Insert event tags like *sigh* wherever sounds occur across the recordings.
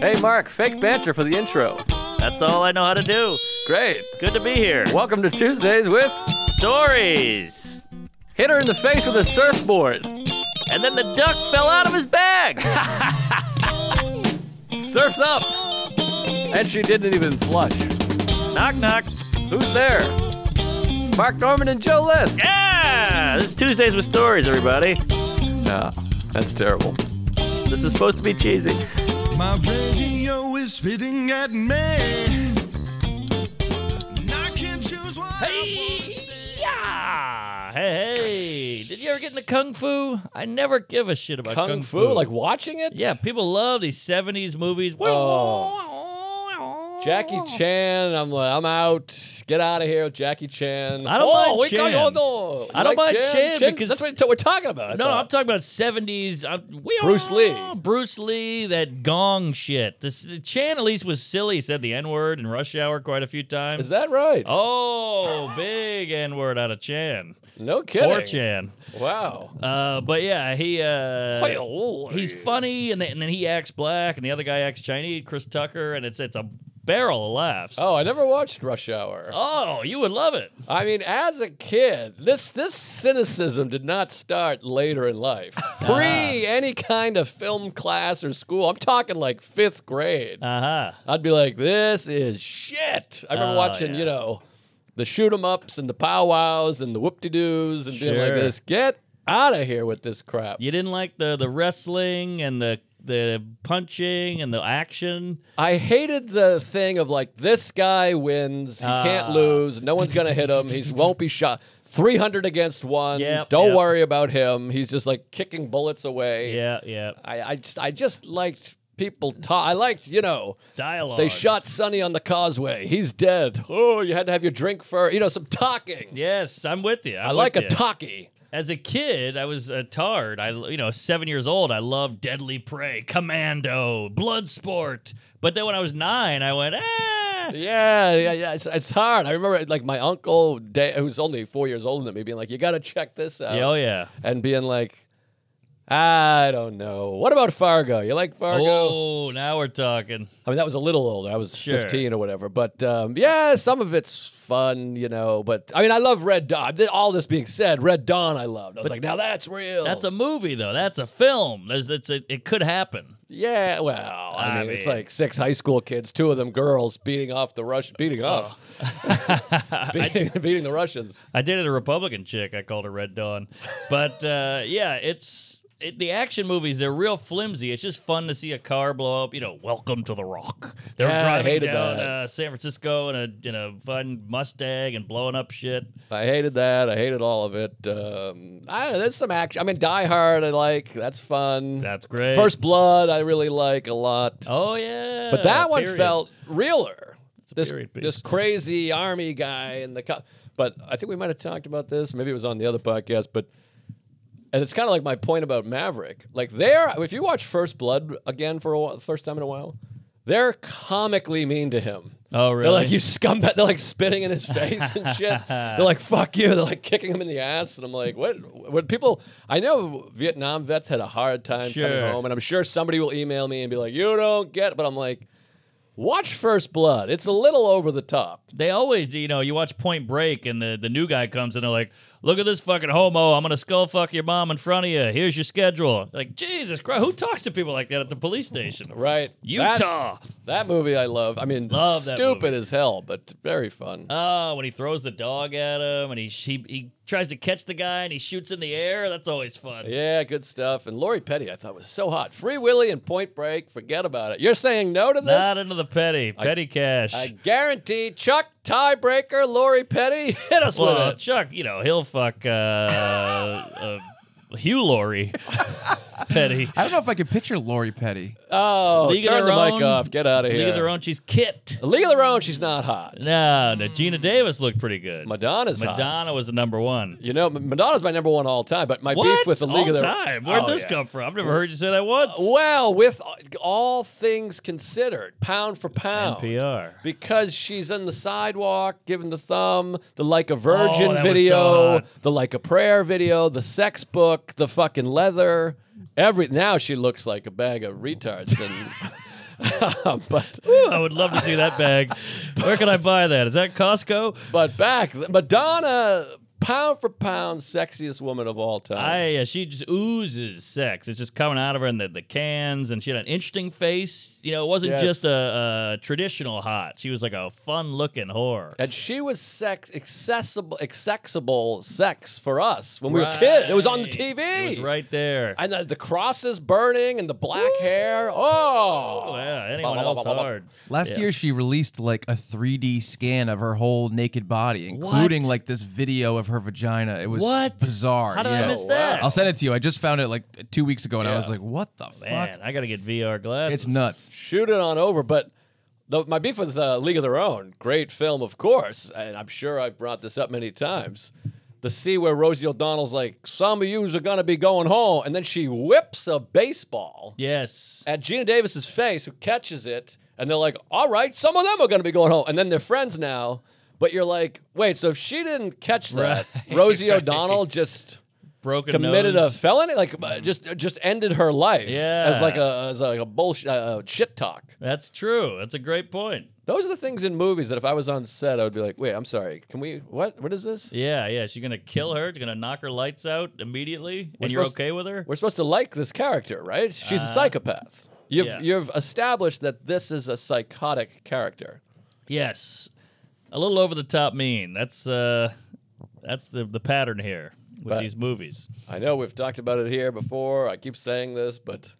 Hey, Mark, fake banter for the intro. That's all I know how to do. Great. Good to be here. Welcome to Tuesdays with Stories. Hit her in the face with a surfboard. And then the duck fell out of his bag. *laughs* Surf's up. And she didn't even flush. knock, knock. Who's there? Mark Normand and Joe List. Yeah! This is Tuesdays with Stories, everybody. Nah, that's terrible. This is supposed to be cheesy. My radio is spitting at me. And I can't choose what I wanna Hey! Yeah! Hey, hey! Did you ever get into kung fu? I never give a shit about Kung, kung, fu, like watching it? yeah, people love these '70s movies. Oh. Jackie Chan, I'm like, I'm out. Get out of here with Jackie Chan. I don't oh, mind Chan. Can't go, no. I don't Like mind Chan because- that's what we're talking about. I No, thought. I'm talking about '70s. I'm, we Bruce are- Lee. Bruce Lee, that gong shit. This the Chan at least was silly. He said the N word in Rush Hour quite a few times. Is that right? Oh, *laughs* big N word out of Chan. no kidding. For Chan. Wow. Uh, but yeah, he uh, he's funny, and then, and then he acts black, and the other guy acts Chinese, Chris Tucker, and it's it's a barrel of laughs. Oh, I never watched Rush Hour. Oh, you would love it. I mean, as a kid, this this cynicism did not start later in life. *laughs* Pre any kind of film class or school. I'm talking like fifth grade. Uh huh. I'd be like, this is shit. I remember Oh, watching, yeah. you know, the shoot 'em ups and the powwows and the whoop de doos and being like Sure. this. Get out of here with this crap. You didn't like the the wrestling and the the punching and the action. I hated the thing of like this guy wins, he can't Ah. lose, no one's gonna hit him, he won't be shot. 300 against one. Yep, Don't yep. worry about him. He's just like kicking bullets away. Yeah, yeah. I, I just I just liked people talk. I liked you know Dialogue. they shot Sonny on the causeway. He's dead. Oh, you had to have your drink for you know some talking. Yes, I'm with you. I'm I like with a you. talkie. As a kid, I was a tard. I, you know, seven years old, I loved Deadly Prey, Commando, Bloodsport. But then when I was nine, I went, ah. Yeah, yeah, yeah. It's, it's hard. I remember like my uncle, who's only four years older than me, being like, "You got to check this out," Yeah, oh yeah. and being like, "I don't know. What about Fargo? You like Fargo?" Oh, now we're talking. I mean, that was a little older. I was Sure. 15 or whatever. But um, yeah, some of it's fun, you know. But I mean, I love Red Dawn. All this being said, Red Dawn I loved. I was like, now that's real. That's a movie, though. That's a film. There's, it's a, it could happen. yeah. Well, I, I mean, it's like six high school kids, two of them girls, beating off the Rush, beating off, *laughs* *laughs* beating, beating the Russians. I dated a Republican chick. I called her Red Dawn. But uh, yeah, it's it, the action movies. They're real flimsy. It's just fun to see a car blow up. You know, welcome to the Rock. They're Yeah, driving hated down uh, San Francisco in a in a fun Mustang and blowing up shit. I hated that. I hated all of it. Um, I there's some action. I mean, Die Hard. I like. That's fun. That's great. First Blood. I really like a lot. Oh yeah. But that one period. felt realer. This, this crazy army guy in the. Co- but I think we might have talked about this. Maybe it was on the other podcast. But and it's kind of like my point about Maverick. Like there, if you watch First Blood again for a while, first time in a while, they're comically mean to him. Oh really? They're like you scumbag. They're like spitting in his face and *laughs* shit. They're like fuck you. They're like kicking him in the ass, and I'm like, what? What people? I know Vietnam vets had a hard time Sure. coming home, and I'm sure somebody will email me and be like, you don't get. But I'm like, watch First Blood. It's a little over the top. they always, you know, you watch Point Break and the, the new guy comes and they're like, look at this fucking homo. I'm going to skull fuck your mom in front of you. Here's your schedule. Like, Jesus Christ. Who talks to people like that at the police station? Right? Utah. That, movie I love. I mean, Love that stupid as hell, but very fun. Oh, when he throws the dog at him and he, he, he tries to catch the guy and he shoots in the air. That's always fun. yeah, good stuff. And Lori Petty, I thought was so hot. Free Willy and Point Break. Forget about it. You're saying no to this? Not into the petty. Petty cash. I guarantee Chuck tiebreaker, Lori Petty, *laughs* hit us well, with it. Chuck, you know, he'll fuck uh, uh, Hugh Laurie. *laughs* Petty. I don't know if I can picture Lori Petty. Oh, League of turn the Their mic Own. off. Get out of here. League of their own. She's Kit. League of their own. She's not hot. No, no. Geena Davis looked pretty good. Madonna's hot. Madonna was the number one. You know, M- Madonna's my number one all time. But my What? beef with the League All of their time? Where'd Oh, this yeah. come from? I've never heard you say that once. Uh, well, with uh, all things considered, pound for pound. NPR. Because she's in the sidewalk giving the thumb, the like a oh, virgin Oh, that was so video, hot. the like a prayer video, the sex book, the fucking leather. Every now she looks like a bag of retards and *laughs* um, but I would love to see that bag. Where can I buy that? Is that Costco? but back Madonna, pound for pound, sexiest woman of all time. I yeah, she just oozes sex. It's just coming out of her in the, the cans, and she had an interesting face. You know, it wasn't Yes. just a, a traditional hot. She was like a fun looking whore. and she was sex accessible, accessible sex for us when we were kids. It was on the TV. It was right there. And the, the crosses burning and the black hair. Oh, Oh, yeah, anyone Blah, blah, else hard. Last Yeah. year, she released like a 3D scan of her whole naked body, including What? like this video of her vagina. It was What? bizarre. How did I yeah. miss that? wow. I'll send it to you. I just found it like two weeks ago, and I Yeah. was like, "What the Man, fuck?" I got to get VR glasses. It's nuts. shoot it on over. But the, my beef with uh, League of Their Own, great film, of course, and I'm sure I've brought this up many times. The scene where Rosie O'Donnell's like, "Some of yous are gonna be going home," and then she whips a baseball Yes. at Geena Davis's face, who catches it, and they're like, "All right, some of them are gonna be going home," and then they're friends now. But you're like, wait, so if she didn't catch that, Right, *laughs* Rosie O'Donnell just Broken committed nose. a felony, like uh, just just ended her life Yeah. as like a as like a bullshit uh, shit talk. That's true. That's a great point. Those are the things in movies that if I was on set, I would be like, wait, I'm sorry, can we? What? What is this? Yeah, yeah. She's gonna kill her. She's gonna knock her lights out immediately, We're and you're okay with her. We're supposed to like this character, right? She's a psychopath. You've Uh, yeah. you've established that this is a psychotic character. Yes, a little over the top mean. That's uh, that's the the pattern here with But- these movies. I know we've talked about it here before. I keep saying this, but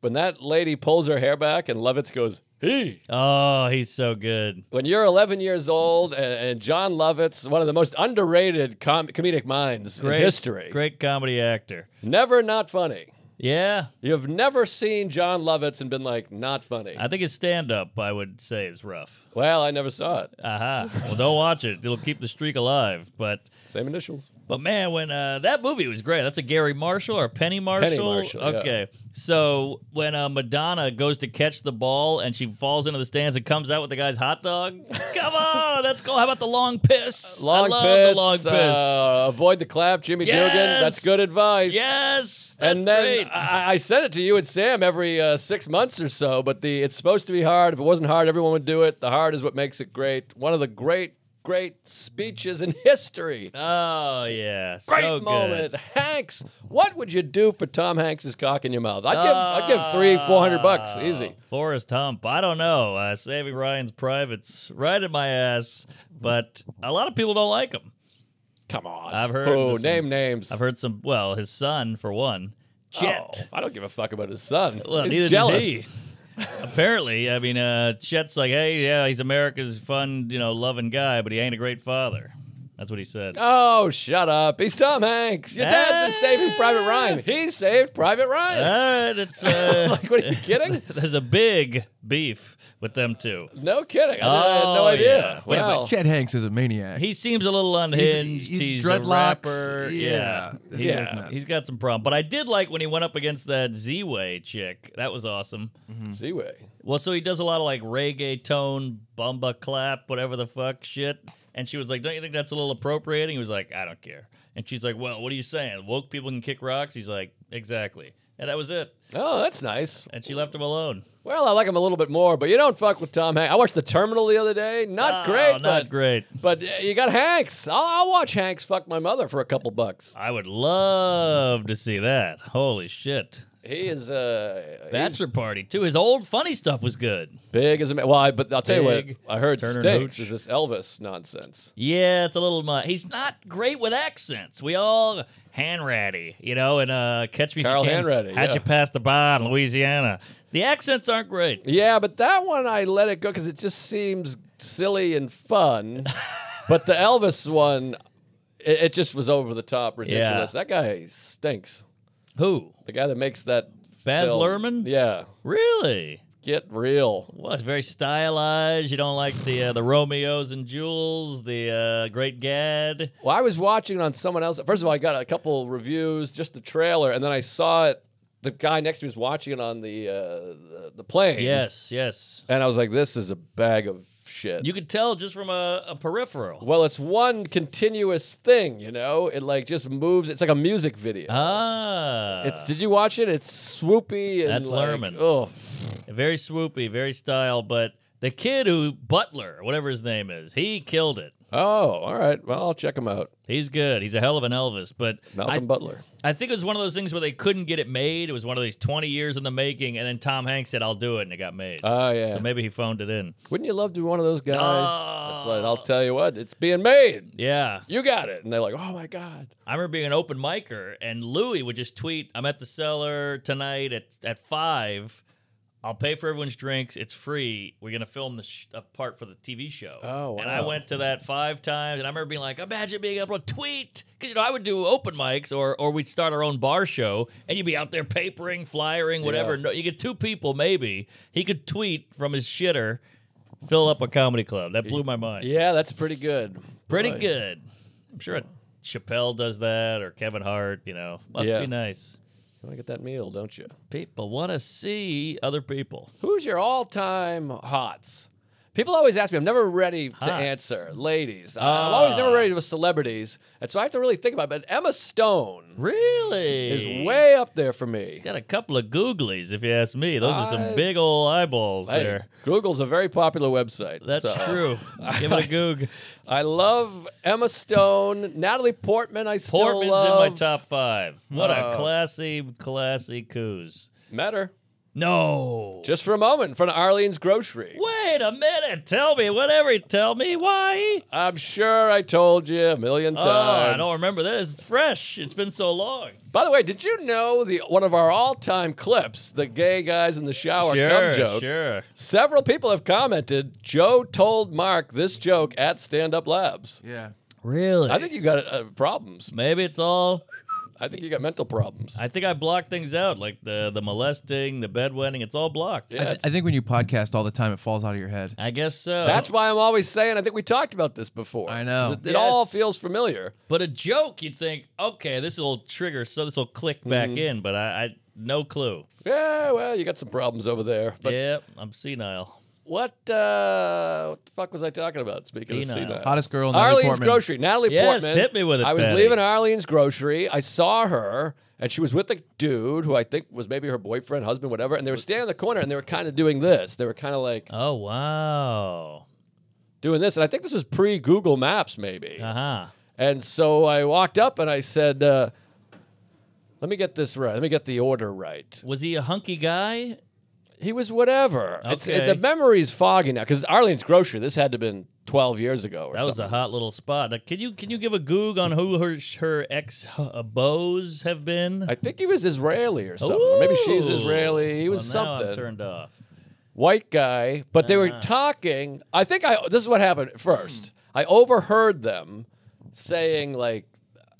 when that lady pulls her hair back and Lovitz goes, he. Oh, he's so good. When you're 11 years old and, and Jon Lovitz, one of the most underrated com- comedic minds Great in history, Great comedy actor. never not funny. Yeah, You've never seen Jon Lovitz and been like, not funny. I think his stand up, I would say, is rough. well, I never saw it. Aha. Uh-huh. well, don't watch it. It'll keep the streak alive. But Same initials. But man, when uh, that movie was great. That's a Garry Marshall or Penny Marshall. Marshall, yeah. Okay. So when uh, Madonna goes to catch the ball and she falls into the stands and comes out with the guy's hot dog, *laughs* come on, let's go. How about the long piss? Long I love piss. the long piss. uh, avoid the clap, Jimmy Dugan. That's good advice. yes, that's and then great. I, I said it to you and Sam every uh, six months or so, but the it's supposed to be hard. If it wasn't hard, everyone would do it. The hard is what makes it great. One of the great, great speeches in *laughs* history. oh yeah, Great so good. moment. Hanks, what would you do for Tom Hanks's cock in your mouth? I'd give, I'd give three, four hundred bucks, easy. Forrest Hump. I don't know. Uh, Saving Ryan's Privates right in my ass, but a lot of people don't like him. Come on. I've heard Oh, name names. I've heard some. Well, his son for one. Chet. Oh, I don't give a fuck about his son. Well, He's neither jealous. does he. Apparently, I mean, uh, Chet's like, hey, yeah, he's America's fun, you know, loving guy, but he ain't a great father. That's what he said. Oh, shut up. He's Tom Hanks. Your dad's in Saving Private Ryan. He saved Private Ryan. All right, *laughs* it's uh, like, what are you kidding? *laughs* there's a big beef with them two. No kidding. I, I had no Oh, idea. yeah. Yeah, Wow. but Chet Hanks is a maniac. He seems a little unhinged. he's He's, a dreadlocks. rapper. Yeah. Yeah, He yeah. is nuts. He's got some problem. But I did like when he went up against that Z-Way chick. That was awesome. Z-Way. Well, so he does a lot of like reggae tone, bumba clap, whatever the fuck shit. And she was like, Don't you think that's a little appropriating? He was like, I don't care. And she's like, Well, what are you saying? Woke people can kick rocks? He's like, Exactly. And that was it. Oh, that's nice. And she left him alone. Well, I like him a little bit more, but you don't fuck with Tom Hanks. I watched The Terminal the other day. Not Oh, great, not but great. but uh, you got Hanks. I'll, I'll watch Hanks fuck my mother for a couple bucks. I would love to see that. Holy shit. He is uh, Bachelor party too. His old funny stuff was good. big as a man. Well, I, but I'll tell Big. you what I heard Turner stinks Hooch. is this Elvis nonsense. Yeah, it's a little much. He's not great with accents. We all Hanratty, you know, and uh, Catch Me Carl If You Can. Hanratty, How'd yeah. you pass the bar in Louisiana? The accents aren't great. Yeah, but that one I let it go because it just seems silly and fun. *laughs* but the Elvis one, it, it just was over the top ridiculous. That guy stinks. Who? The guy that makes that Baz film. Luhrmann? Yeah, Really? get real. Well, It's very stylized. You don't like the uh, the Romeos and Jules, the uh, Great Gad. Well, I was watching it on someone else. First of all, I got a couple reviews, just the trailer, and then I saw it. The guy next to me was watching it on the uh, the, the plane. Yes, yes. and I was like, "This is a bag of shit." You could tell just from a, a peripheral. well, it's one continuous thing, you know. It like just moves. It's like a music video. Ah, It's. Did you watch it? It's swoopy and That's like, Luhrmann. Oh, Very swoopy, very style. But the kid who Butler, whatever his name is, he killed it. Oh, all right. Well, I'll check him out. He's good. He's a hell of an Elvis. But Malcolm I, Butler. I think it was one of those things where they couldn't get it made. It was one of these 20 years in the making, and then Tom Hanks said, I'll do it, and it got made. Oh, yeah. So maybe he phoned it in. Wouldn't you love to be one of those guys? That's No. right. I'll tell you what. It's being made. Yeah. You got it. And they're like, oh, my God. I remember being an open micer, and Louis would just tweet, I'm at the cellar tonight at, at 5. I'll pay for everyone's drinks. It's free. We're going to film the sh- a part for the TV show. Oh, And I went to that five times, and I remember being like, imagine being able to tweet. Because, you know, I would do open mics, or, or we'd start our own bar show, and you'd be out there papering, flyering, whatever. Yeah. No, you get two people, maybe. He could tweet from his shitter, fill up a comedy club. That blew my mind. Yeah, that's pretty good. Pretty Boy. good. I'm sure Chappelle does that or Kevin Hart, you know. Must Yeah. be nice. You want to get that meal, don't you? People want to see other people. Who's your all-time hots? People always ask me. I'm never ready to Hots. answer. Ladies, I'm always never Ah. ready with celebrities, and so I have to really think about it. But Emma Stone Really? is way up there for me. She's got a couple of googlies, if you ask me. Those are some big old eyeballs Hey, there. Google's a very popular website. That's so- true. *laughs* Give it a goog. I love Emma Stone, Natalie Portman. I still Portman's love. in my top five. What a Uh, classy, classy coos. Met her No. just for a moment in front of Arlene's Grocery. Wait a minute. Tell me, whatever. You tell me why. I'm sure I told you a million times. Oh, I don't remember this. It's fresh. It's been so long. By the way, did you know the one of our all-time clips, the gay guys in the shower sure, cum joke? sure. Several people have commented. Joe told Mark this joke at Stand Up Labs. Yeah. Really? I think you got uh, problems. maybe it's all. I think you got mental problems. I think I blocked things out, like the the molesting, the bedwetting. It's all blocked. Yeah, I, th- I think when you podcast all the time, it falls out of your head. I guess so. That's why I'm always saying. I think we talked about this before. I know. It, it all Yes. feels familiar. but a joke, you'd think, okay, this will trigger, so this will click back Mm-hmm. in. But I, I no clue. Yeah, well, you got some problems over there. But yep, I'm senile. What? Uh, what the fuck was I talking about? Speaking Senile. of senile. Hottest girl, Natalie Arlene's Portman. Grocery. Natalie Yes, Portman. hit me with it, I was fatty. leaving Arlene's Grocery. I saw her, and she was with a dude who I think was maybe her boyfriend, husband, whatever. And they were standing in the corner, and they were kind of doing this. They were kind of like Oh wow. doing this, and I think this was pre Google Maps, maybe. Uh huh. And so I walked up and I said, uh, "Let me get this right. Let me get the order right." Was he a hunky guy? He was whatever. It's, it, Okay. the memory's foggy now because Arlene's Grocery. This had to have been twelve years ago. Or That was a hot little spot. Now, can you can you give a goog on who her her ex uh, beaux have been? I think he was Israeli or something. Or maybe she's Ooh. Israeli. He was well, now I'm something. turned off. White guy. But they were Ah. talking. I think I. This is what happened first. I overheard them saying like.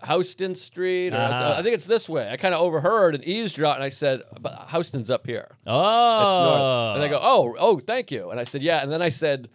Houston Street, or Uh-huh. I think it's this way. I kind of overheard and eavesdropped, and I said, "But Houston's up here." Oh. And they go, oh, oh, thank you. And I said, yeah. And then I said,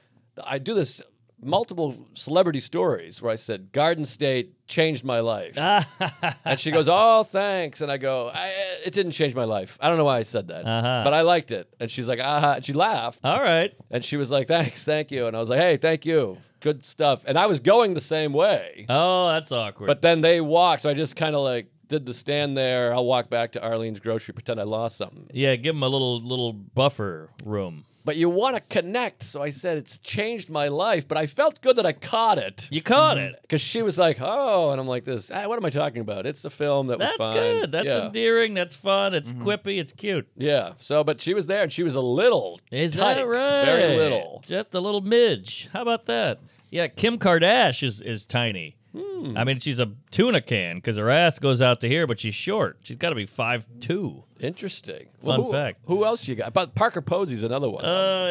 I do this multiple celebrity stories where I said, Garden State changed my life. *laughs* and she goes, oh, thanks. And I go, I, it didn't change my life. I don't know why I said that, Uh-huh. but I liked it. And she's like, ah, and she laughed. All right. And she was like, thanks, thank you. And I was like, hey, thank you. Good stuff. And I was going the same way. Oh, that's awkward. But then they walked. So I just kind of like did the stand there. I'll walk back to Arlene's grocery, pretend I lost something. yeah, give him a little little buffer room. but you want to connect. So I said, it's changed my life. But I felt good that I caught it You caught it. because she was like, oh, and I'm like this. Ah, what am I talking about? It's a film that That's was fine. good. That's yeah. endearing. That's fun. It's quippy. It's cute. yeah. So, but she was there and she was a little. Is tyke, that right? Very little. Just a little midge. How about that? Yeah, Kim Kardashian is is tiny. Hmm. I mean, she's a tuna can because her ass goes out to here, but she's short. She's got to be five two. Interesting. Fun who, fact. Who else you got? But Parker Posey's another one. Uh,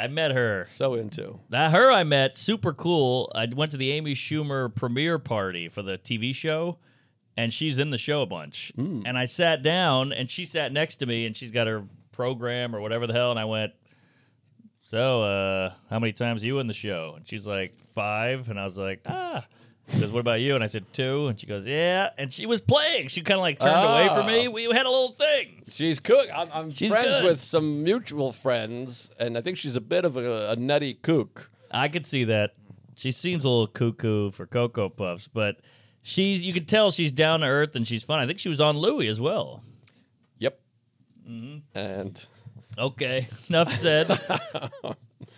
I met her. so into. That her I met, super cool. I went to the Amy Schumer premiere party for the TV show, and she's in the show a bunch. And I sat down, and she sat next to me, and she's got her program or whatever the hell, and I went, "So, uh, how many times are you in the show?" And she's like, five, and I was like, "Ah." She goes, "What about you?" And I said, two. And she goes, "Yeah." And she was playing. She kind of like turned away from me. Ah. We had a little thing. She's cook. I'm, I'm She's friends good. with some mutual friends, and I think she's a bit of a, a nutty kook. I could see that. She seems a little cuckoo for Cocoa Puffs, but she's you could tell she's down to earth and she's fun. I think she was on Louie as well. Yep. Mm-hmm. And Okay, *laughs* enough said. *laughs*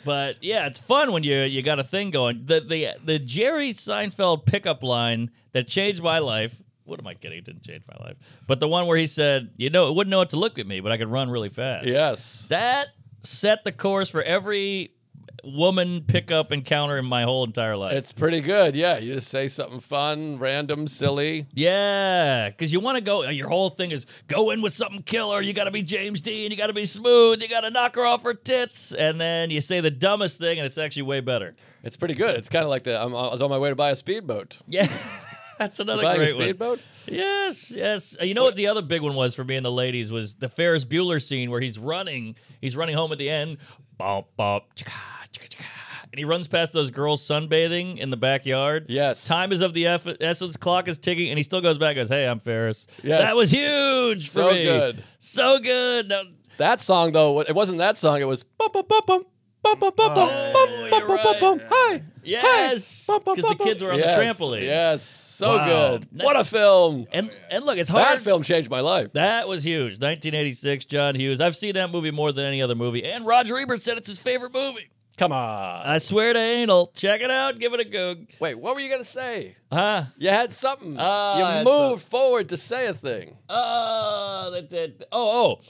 but yeah, it's fun when you you got a thing going. The the the Jerry Seinfeld pickup line that changed my life. What am I kidding? It didn't change my life. But the one where he said, "You know, it wouldn't know what to look at me, but I could run really fast." Yes. that set the course for every woman pickup encounter in my whole entire life. It's pretty good. Yeah. You just say something fun, random, silly. Yeah, because you want to go. Your whole thing is go in with something killer. You got to be James Dean. You got to be smooth. You got to knock her off her tits, and then you say the dumbest thing, and it's actually way better. It's pretty good. It's kind of like the I'm, I was on my way to buy a speedboat. Yeah, *laughs* that's another Buying a great one. speedboat? Yes, yes. Uh, You know what the other big one was for me and the ladies was the Ferris Bueller scene where he's running. He's running home at the end. Bop bop and he runs past those girls sunbathing in the backyard. Yes. Time is of the eff- essence. Clock is ticking, and he still goes back and goes, "Hey, I'm Ferris." Yes. That was huge for so me. good. So good. No. That song though, it wasn't that song. It was hi, oh, yes, because the kids were on yes. the trampoline. Yes, so wow. good. That's, what a film! And and look, it's hard. That film changed my life. That was huge. 1986, John Hughes. I've seen that movie more than any other movie, and Roger Ebert said it's his favorite movie. Come on. I swear to anal. Check it out. Give it a go. Wait, what were you gonna say? Huh? You had something. I you had moved forward to say a thing. Uh, that, that, oh, oh.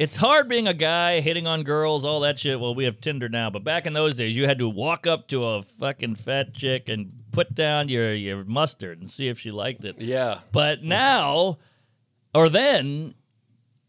It's hard being a guy hitting on girls, all that shit. Well, we have Tinder now, but back in those days, you had to walk up to a fucking fat chick and put down your, your mustard and see if she liked it. Yeah. But now, or then,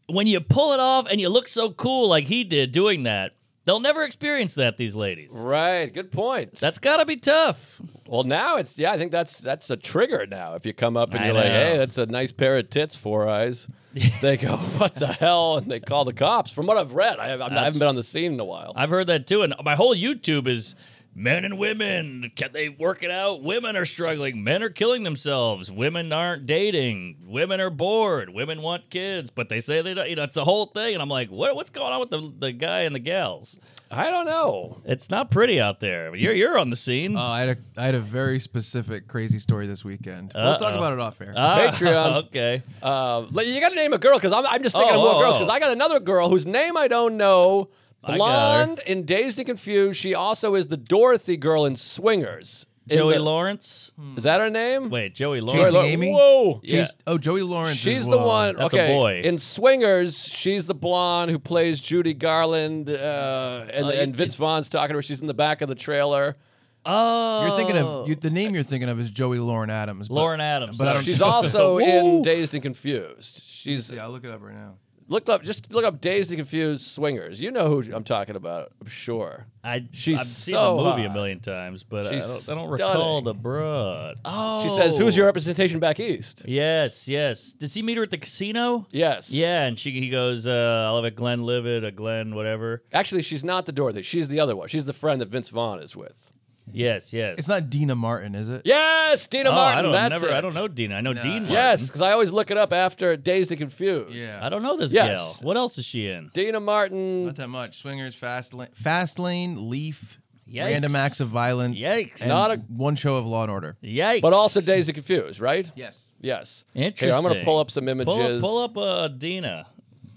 when you pull it off and you look so cool like he did doing that, they'll never experience that, these ladies. Right. Good point. That's got to be tough. well, now it's yeah. I think that's that's a trigger now. If you come up and I you're like, "Hey, that's a nice pair of tits, four eyes," *laughs* they go, "What the hell?" and they call the cops. From what I've read, I, have, I haven't been on the scene in a while. I've heard that too. And my whole YouTube is men and women. Can they work it out? Women are struggling. Men are killing themselves. Women aren't dating. Women are bored. Women want kids, but they say they don't. You know, it's a whole thing. And I'm like, what, what's going on with the, the guy and the gals? I don't know. It's not pretty out there. You're, you're on the scene. Oh, I had a I had a very specific crazy story this weekend. We'll talk about it off air. Ah, Patreon. *laughs* okay. Uh, you got to name a girl because I'm, I'm just thinking Oh, of more oh, girls oh. because I got another girl whose name I don't know. I got her. Blonde in Dazed and Confused. She also is the Dorothy girl in Swingers. In Joey the- Lawrence. Is that her name? Wait, Joey Joey Lawrence. Chasing Amy? Whoa. Yeah. She's- oh, Joey Lawrence. She's as the well. one. That's a okay. boy. In Swingers, she's the blonde who plays Judy Garland, uh, and, Oh, and Vince Vaughn's talking to her. She's in the back of the trailer. Oh, You're thinking of you, the name you're thinking of is Joey Lauren Adams. but- Lauren Adams. but I don't- She's also *laughs* in Dazed and Confused. She's Yeah, I'll look it up right now. Looked up. Just look up Dazed and Confused Swingers. You know who I'm talking about. I'm sure. I, She's I've seen so the movie a million times, but I don't, I don't recall stunning. the broad. Oh, She says, "Who's your representation back east?" Yes, yes. Does he meet her at the casino? Yes. Yeah, and she he goes, uh, I'll have a Glenlivet, a Glenn whatever. Actually, she's not the Dorothy. She's the other one. She's the friend that Vince Vaughn is with. Yes, yes. It's not Deena Martin, is it? Yes, Deena Oh, Martin. I don't that's never. it. I don't know Deena. I know Dean. Martin. Yes, because I always look it up after Days to Confuse. Yeah. I don't know this Yes. gal. What else is she in? Deena Martin. Not that much. Swingers, Fast Lane, Fast Lane, Leaf, Yikes. Random Acts of Violence. Yikes. and Not a- one show of Law and Order. Yikes! But also Days to Confuse, right? Yes. Yes. interesting. Here, I'm going to pull up some images. Pull up, pull up uh, Deena.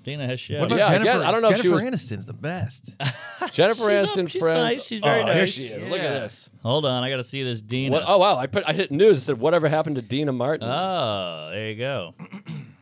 Dina Hachette. What about Yeah, I Jennifer? guess- I don't know if she Jennifer was- Aniston's the best. *laughs* Jennifer She's Aniston, she's friends. nice. She's very oh, Here she is. Look at this. Hold on, I got to see this Deena. What, oh wow! I put I hit news. It said whatever happened to Deena Martin. Oh, there you go. *clears throat*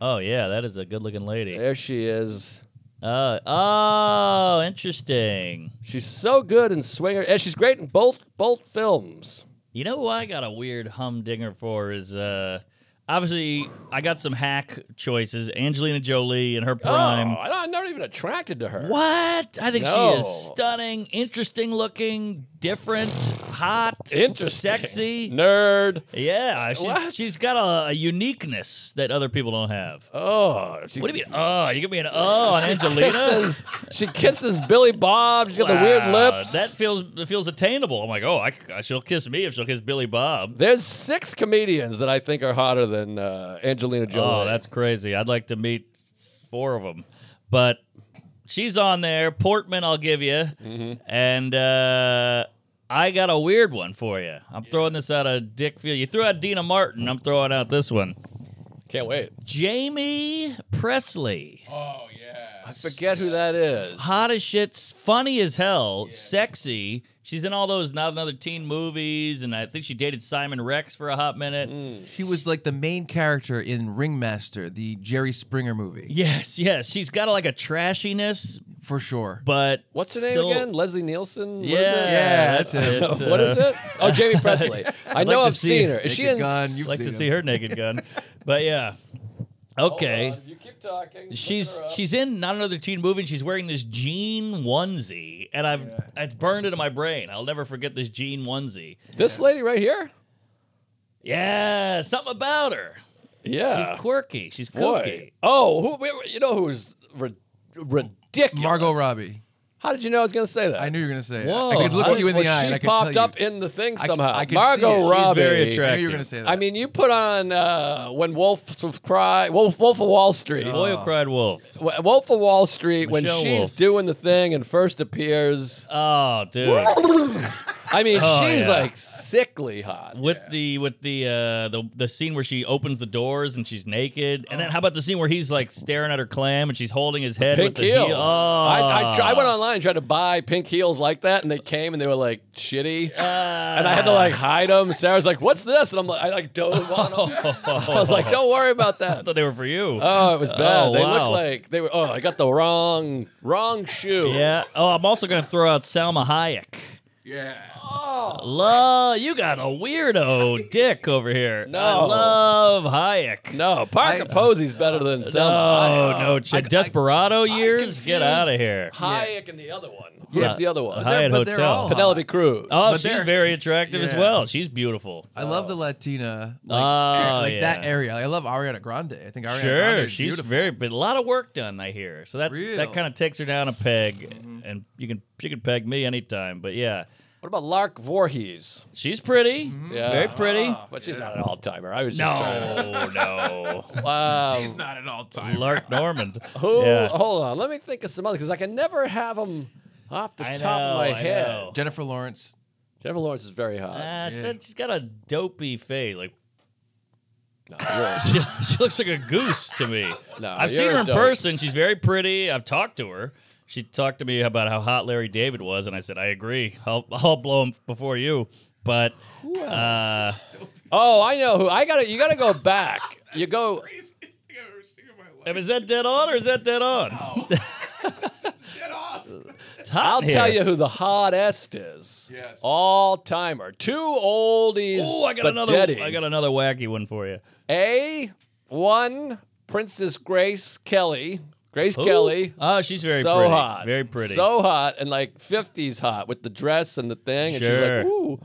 Oh yeah, that is a good-looking lady. there she is. Uh, oh, interesting. She's so good in Swinger, and she's great in both both films. You know who I got a weird humdinger for is uh obviously I got some hack choices. Angelina Jolie in her prime. Oh, I- I'm not even attracted to her. What? I think No. she is stunning, interesting looking, different, hot, Interesting. sexy. Nerd. Yeah, she's, she's got a, a uniqueness that other people don't have. Oh, she, What do you mean? Oh, you give me an oh on Angelina? kisses, she kisses Billy Bob. She's got the weird lips. That feels feels attainable. I'm like, oh, I, she'll kiss me if she'll kiss Billy Bob. There's six comedians that I think are hotter than uh, Angelina Jolie. Oh, that's crazy. I'd like to meet four of them, but she's on there. Portman, I'll give you, Mm-hmm. and uh, I got a weird one for you. I'm throwing this out of Dick Field. You threw out Deena Martin. I'm throwing out this one. can't wait. Jaime Pressly. Oh yeah. I forget who that is. hot as shit, funny as hell, sexy. She's in all those not another teen movies, and I think she dated Simon Rex for a hot minute. Mm. He was like the main character in Ringmaster, the Jerry Springer movie, Yes, yes, she's got like a trashiness, for sure. but What's her name still- again? Leslie Nielsen? What is Yeah, it? Yeah, that's that's it. what Uh, is it? Oh, Jaime *laughs* Pressly. I know like I've see seen her. Is she Naked in? Gun, s- you've like to seen see her naked gun, *laughs* but yeah. Okay. You keep talking. She's Look her up. she's in not another teen movie and she's wearing this jean onesie and I've it's burned into my brain. I'll never forget this jean onesie. this lady right here. Yeah, something about her. Yeah. She's quirky. She's Boy. kooky. Oh, who? wait, wait, You know who's ri- ridiculous? Margot Robbie. How did you know I was going to say that? I knew you were gonna say it. I could look how at you in Well, the eye. She and I popped tell up in the thing somehow. I could see Margot it. She's Robbie. very I knew you were gonna say that. I mean, you put on uh, when Wolf of Cry, Wolf, Wolf of Wall Street. Boy who cried wolf. Wolf of Wall Street, when she's Wolf. doing the thing and first appears, Oh, dude. *laughs* I mean, Oh, she's yeah. like sickly hot. With the with the uh the the scene where she opens the doors and she's naked, and then how about the scene where he's like staring at her clam and she's holding his head Pink with the heels. heel? Oh, I, I, tr- I went online and tried to buy pink heels like that, and they came and they were like shitty, and I had to like hide them. Sarah's like, "What's this?" And I'm like, I like dove on them. I was like, "Don't worry about I that." thought they were for you. Oh, it was bad. Oh, they wow. looked like they were. Oh, I got the wrong wrong shoe. yeah. Oh, I'm also gonna throw out Salma Hayek. Yeah. Oh. Love, you got a weirdo dick over here. No. I love Hayek. No, Parker I- Posey's better than No, Salma. no, Ch- Desperado years. Get out of here. Hayek and the other one. Yeah. The other one? Hyatt but they're Hotel. hot. Penelope Cruz. Oh, But she's very attractive as well. She's beautiful. I love the Latina, like, Oh, like that yeah. area. I love Ariana Grande. I think Ariana Sure, Grande is she's beautiful. very, but a lot of work done. I hear, so that's Real. that kind of takes her down a peg, and you can she can peg me anytime. But yeah, What about Lark Voorhees? she's pretty, Yeah. very pretty. But she's not an all timer. I was just trying *laughs* No, no, to. Wow. She's not an all time. Lark Normand. *laughs* Who? Yeah. Hold on. Let me think of some other because I can never have them off the I top know, of my I head. know. Jennifer Lawrence. Jennifer Lawrence is very hot. Ah, she- Yeah. she's got a dopey face. Like no, you're- *laughs* she, she looks like a goose to me. No, I've you're seen her a in dope. person. She's very pretty. I've talked to her. She talked to me about how hot Larry David was, and I said, I agree. I'll, I'll blow him before you. But uh, oh, I know who. I got to You got to go back. You go. is that dead on or is that dead on? *laughs* It's hot I'll in tell you who the hottest is. Yes. All timer. Two oldies. Oh, I got but another. Deddies. I got another wacky one for you. A one Princess Grace Kelly. Grace Who? Kelly. Oh, she's very so pretty. hot. Very pretty. So hot and like 50s hot with the dress and the thing. And she's like, ooh.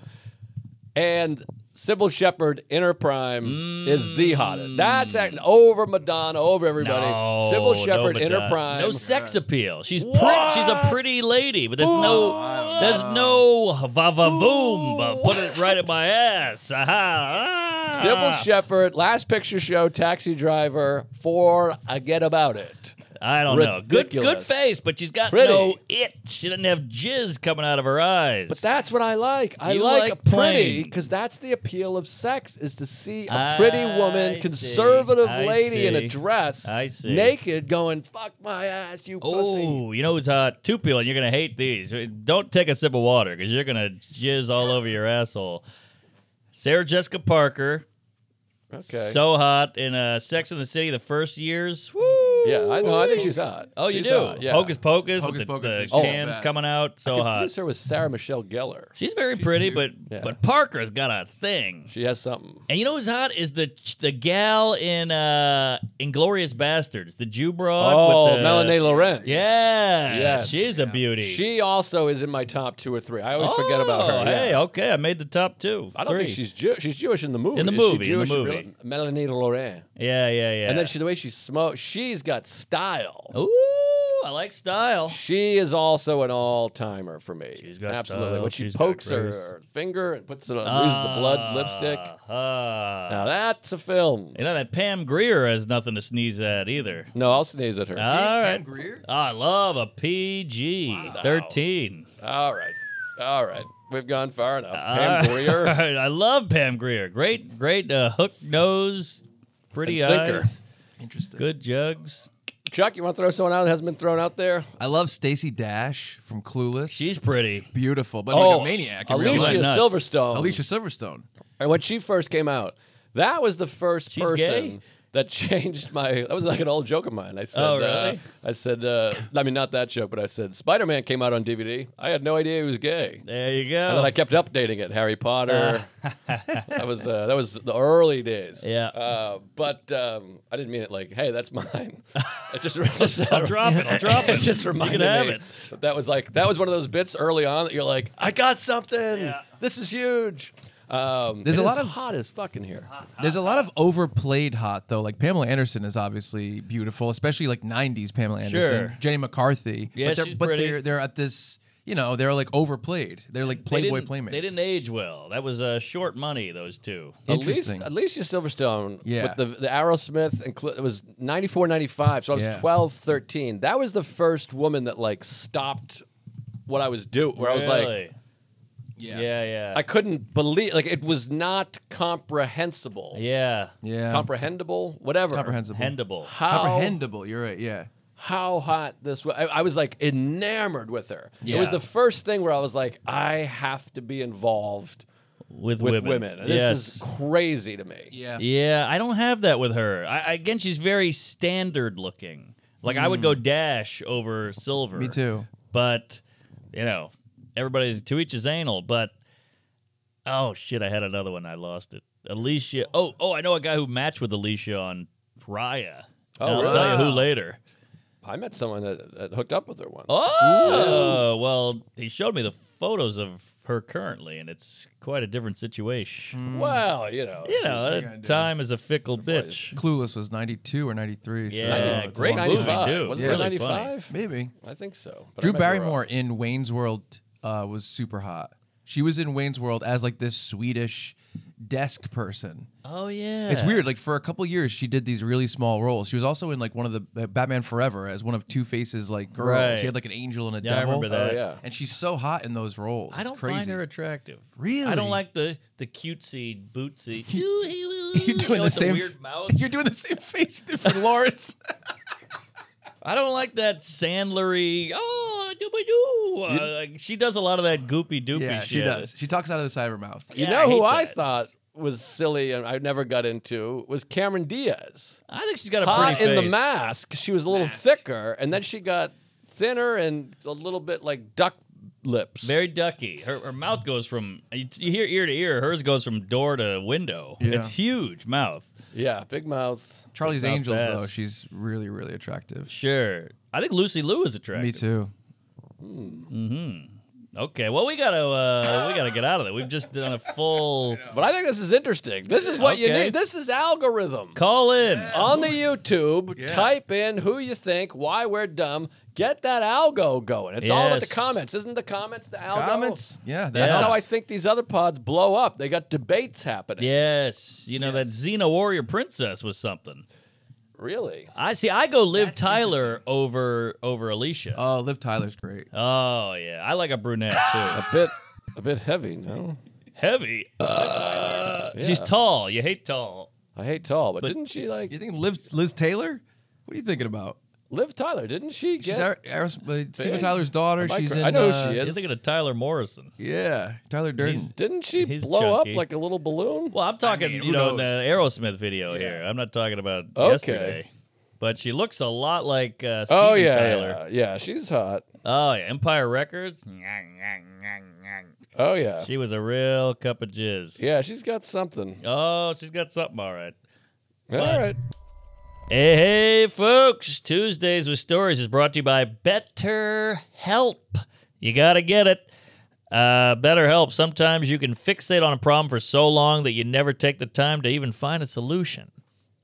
And Cybill Shepherd in her prime is the hottest. That's acting over Madonna, over everybody. no, Cybill no Shepherd in her prime. No sex appeal. She's pretty. She's a pretty lady, but there's no. There's no va va voom. uh, Put it right at my ass. Aha. Cybill ah. Shepherd, last picture show, taxi driver, for I Get About It. I don't know. Good, good face, but she's got Pretty. no it. She doesn't have jizz coming out of her eyes. But that's what I like. I You like, like pretty because that's the appeal of sex is to see a pretty woman, see. conservative I lady in a dress, I see. naked, going "fuck my ass, you pussy." Oh, you know who's hot? Two peel, and you're gonna hate these. Don't take a sip of water because you're gonna jizz all over your asshole. Sarah Jessica Parker, Okay. so hot in uh, Sex in the City, the first years. Woo! Yeah, I know. I think she's hot. Oh, you She's do? hot, yeah. Hocus Pocus, Hocus with the, Pocus the is the cans best. coming out, so I hot. confuse her with Sarah Michelle Gellar. She's very pretty, but Yeah. but Parker's got a thing. She has something. And you know who's hot is the the gal in uh Inglourious Basterds, the Jew broad. Oh, with the, Melanie Laurent. Yeah, Yes. she's a beauty. She also is in my top two or three. I always forget about her. Oh, yeah. Hey, okay, I made the top two. I don't think Three. she's Jew- she's Jewish in the movie. In the Is she movie, in the Jewish movie. real- Melanie Laurent. Yeah, yeah, yeah. And then she, the way she smokes, she's got style. Ooh, I like style. She is also an all timer for me. She's got absolutely. style. When she She's pokes her, her finger and puts it on, loses the blood lipstick. Ah. Now that's a film. you know that Pam Grier has nothing to sneeze at either. No, I'll sneeze at her. All Pam right. Grier? Oh, I love a PG 13. all right, all right. We've gone far enough. All Pam Grier. *laughs* I love Pam Grier. Great, great uh, hook nose, pretty And sinker. Eyes, Interesting. good jugs. Chuck, you want to throw someone out that hasn't been thrown out there? I love Stacey Dash from Clueless. She's pretty. beautiful, but Oh, like a maniac. in real Alicia life. Silverstone. Alicia Silverstone. And when she first came out, that was the first She's person gay? That *laughs* changed my. That was like an old joke of mine. I said, Oh, uh, really? I said, uh, I mean, not that joke, but I said, Spider Man came out on DVD. I had no idea he was gay. There you go. And then. I kept updating it. Harry Potter. *laughs* that was uh, that was the early days. Yeah. Uh, but um, I didn't mean it like, hey, that's mine. *laughs* It just, just I'll drop it. I'll drop it it. just reminded have me it. that that was like that was one of those bits early on that you're like, I got something. Yeah. This is huge. Um, There's a lot of- hot as fucking here. There's a lot of overplayed hot though. Like Pamela Anderson is obviously beautiful, especially like '90s Pamela Anderson. Sure. Jenny McCarthy. Yeah, but they're, she's but pretty. they're they're at this. You know, they're like overplayed. They're like They Playboy didn't, playmates. they didn't age well. That was uh, short money. Those two. Interesting. Alicia, Alicia Silverstone Yeah. with the, the Aerosmith, and it was 94, 95. So I was Yeah. 12, 13. That was the first woman that like stopped what I was doing, where I was like, Really? Yeah. yeah, yeah, I couldn't believe, like, it was not comprehensible. yeah. Yeah. Comprehensible? Whatever. Comprehensible. Pendable. How, Comprehensible. You're right. Yeah. how hot this was. I, I was like enamored with her. Yeah. It was the first thing where I was like, I have to be involved With, with women. women. And yes. This is crazy to me. Yeah. Yeah, I don't have that with her. I, I- again, she's very standard looking. Like I would go mm. dash over silver. Me too. But you know, everybody's to each his anal. But oh shit, I had another one. I lost it. Alicia. Oh, oh, I know a guy who matched with Alicia on Raya. Oh, And I'll really? tell you who later. I met someone that, that hooked up with her once. Oh, well, he showed me the photos of her currently, and it's quite a different situation. Well, you know. You know, uh, time is a fickle Unfortunately. bitch. Clueless was 92 or 93. Yeah, it's a great long movie, time. too. Was It's it 95? Maybe. I think so. but Drew might be wrong. Barrymore in Wayne's World uh, was super hot. She was in Wayne's World as like this Swedish desk person. Oh yeah, It's weird. Like for a couple years, she did these really small roles. She was also in like one of the uh, Batman Forever as one of Two Face's like girls. Right. She had like an angel and a Yeah, I devil. remember that. Oh, yeah. And she's so hot in those roles. I It's don't crazy. find her attractive. Really? I don't like the the cutesy bootsy. You're *laughs* You're doing the same. weird mouth. *laughs* You're doing the same face you did for Lawrence. *laughs* I don't like that Sandlery. Oh, doobie doo. Uh, like, she does a lot of that goopy doopy yeah, shit. she does. She talks out of the side of her mouth. You Yeah, know I who hate I that. thought was silly and I never got into was Cameron Diaz. I think she's got a Hot pretty in the mask. She was a little thicker, and then she got thinner and a little bit like duck lips. Very ducky. Her, her mouth goes from you, you hear ear to ear. Hers goes from door to window. Yeah. It's huge mouth. Yeah, big mouth. Charlie's Not Angels best. though, she's really really attractive. Sure. I think Lucy Liu is attractive. Me too. Okay. Well, we gotta uh, we gotta get out of there. We've just done a full *laughs* But I think this is interesting. This is what you Okay. need. This is algorithm. call in. On the YouTube, Yeah. type in who you think, why we're dumb. Get that algo going. It's all about the Yes. comments. Isn't the comments the algo? Comments, yeah, that That's Yeah. how I think these other pods blow up. They got debates happening. Yes, you know that Xena Warrior Princess was something. Really? I see. I go Liv Tyler over over Alicia. Oh, Liv Tyler's great. oh yeah, I like a brunette too. A bit a bit heavy, no? Heavy. Uh, She's Yeah. tall. You hate tall. I hate tall, but, But- didn't she like You think Liv Liz Taylor? What are you thinking about? Liv Tyler? Didn't she She's get? Ar- Aros- uh, Steven Tyler's daughter. Am I She's cra- in. I know who uh, she is. You're thinking of Tyler Morrison. Yeah, Tyler Durden. He's- Didn't she He's blow chunky. up like a little balloon? Well, I'm talking, mean, you who know, knows? the Aerosmith video here. I'm not talking about Okay. yesterday. But she looks a lot like uh, Steven oh yeah, Tyler. yeah, yeah. She's hot. Oh yeah, Empire Records. Oh yeah, She was a real cup of jizz. yeah. She's got something. Oh, she's got something all right. All right. Hey, hey, folks. Tuesdays with Stories is brought to you by Better Help. You got to get it. Uh, Better Help. Sometimes you can fixate on a problem for so long that you never take the time to even find a solution.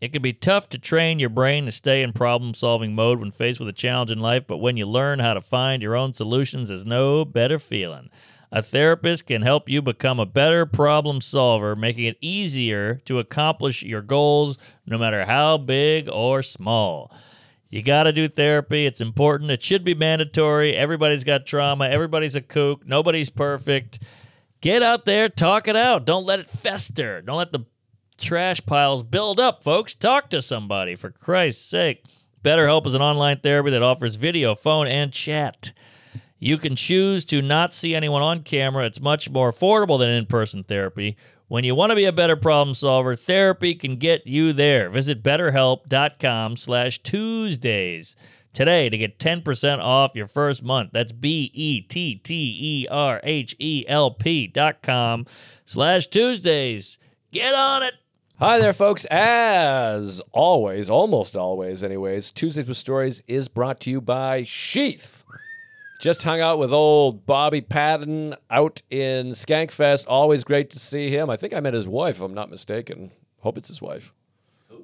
It can be tough to train your brain to stay in problem solving mode when faced with a challenge in life, but when you learn how to find your own solutions, there's no better feeling. A therapist can help you become a better problem solver, making it easier to accomplish your goals, no matter how big or small. You got to do therapy. It's important. It should be mandatory. Everybody's got trauma. Everybody's a kook. Nobody's perfect. Get out there, talk it out. Don't let it fester. Don't let the trash piles build up, folks. Talk to somebody, for Christ's sake. BetterHelp is an online therapy that offers video, phone, and chat. You can choose to not see anyone on camera. It's much more affordable than in-person therapy. When you want to be a better problem solver, therapy can get you there. Visit betterhelp.com slash Tuesdays today to get 10% off your first month. That's E B-E-T-T-E-R-H-E-L-P dot com slash Tuesdays. Get on it. Hi there, folks. As always, almost always, anyways, Tuesdays with Stories is brought to you by Sheath. Just hung out with old Bobby Patton out in Skankfest. Always great to see him. I think I met his wife, if I'm not mistaken. Hope it's his wife. Who?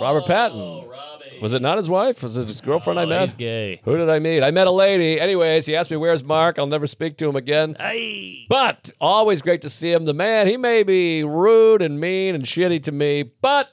Robert Patton. Oh, Robbie. Was it not his wife? Was it his girlfriend I Oh, met? he's gay. Who did I meet? I met a lady. Anyways, he asked me, Where's Mark? I'll never speak to him again. Hey. But always great to see him. The man, he may be rude and mean and shitty to me, but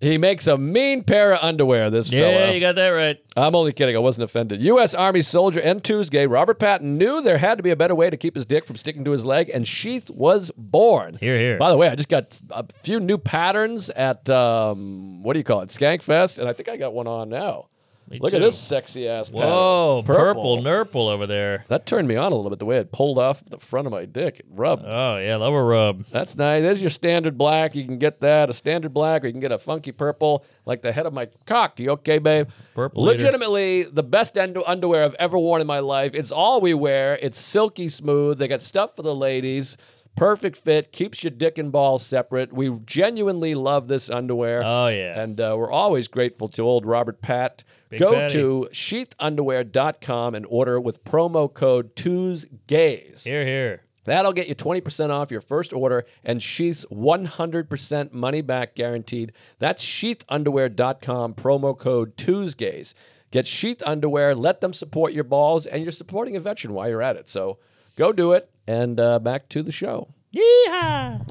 he makes a mean pair of underwear, this Yeah, fella. you got that right. I'm only kidding. I wasn't offended. U.S. Army soldier and Tuesday, Robert Patton knew there had to be a better way to keep his dick from sticking to his leg, and Sheath was born. Here, here. By the way, I just got a few new patterns at, um, what do you call it, Skankfest, and I think I got one on now. Me Look at this sexy ass pattern. Whoa, purple. nurple over there. That turned me on a little bit, the way it pulled off the front of my dick. It rubbed. Oh, yeah, love a rub. That's nice. There's your standard black. You can get that, a standard black, or you can get a funky purple, like the head of my cock. You okay, babe? Purple leader. Legitimately, the best under- underwear I've ever worn in my life. It's all we wear. It's silky smooth. They got stuff for the ladies. Perfect fit. Keeps your dick and balls separate. We genuinely love this underwear. Oh, yeah. And uh, we're always grateful to old Robert Pat. Big Go Patty. to sheathunderwear.com and order with promo code TUESGAYS. Here, here. That'll get you 20% off your first order and Sheath's 100% money back guaranteed. That's sheathunderwear.com, promo code Tuesdays. Get Sheath Underwear, let them support your balls, and you're supporting a veteran while you're at it. So go do it, and uh, back to the show. Yeehaw.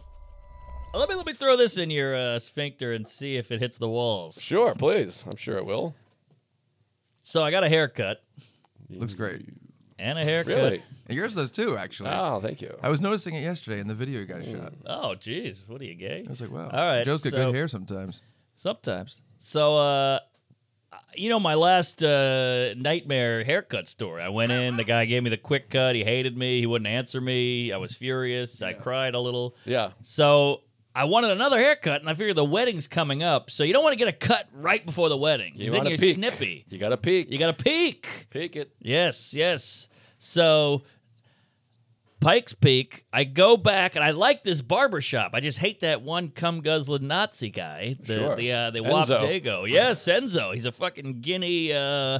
Let me let me throw this in your uh, sphincter and see if it hits the walls. Sure, please. I'm sure it will. So I got a haircut Looks great. and a haircut. Really? And yours does too, actually. Oh, thank you. I was noticing it yesterday in the video you guys shot. Oh, jeez, what are you gay? I was like, wow. All right, Joe's got so- good hair sometimes. Sometimes. So, uh, you know, my last uh, nightmare haircut story. I went in, the guy gave me the quick cut. He hated me. He wouldn't answer me. I was furious. I cried a little. Yeah. So I wanted another haircut, and I figured the wedding's coming up. So you don't want to get a cut right before the wedding. You then wanna you're peek. snippy. You got to peek. You got to peek. peek it. Yes, yes. So Pikes Peak, I go back and I like this barber shop. I just hate that one cum guzzling Nazi guy. The Sure. the uh, the Enzo. Wapdago. Yes, Enzo. He's a fucking guinea uh,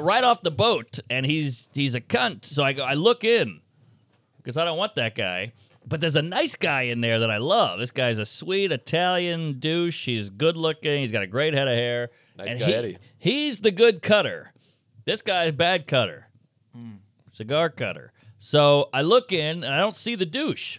right off the boat and he's he's a cunt. So I go I look in because I don't want that guy. But there's a nice guy in there that I love. This guy's a sweet Italian douche. He's good looking. He's got a great head of hair. Nice and guy, he- Eddie. He's the good cutter. This guy's bad cutter. Cigar cutter. So I look in and I don't see the douche.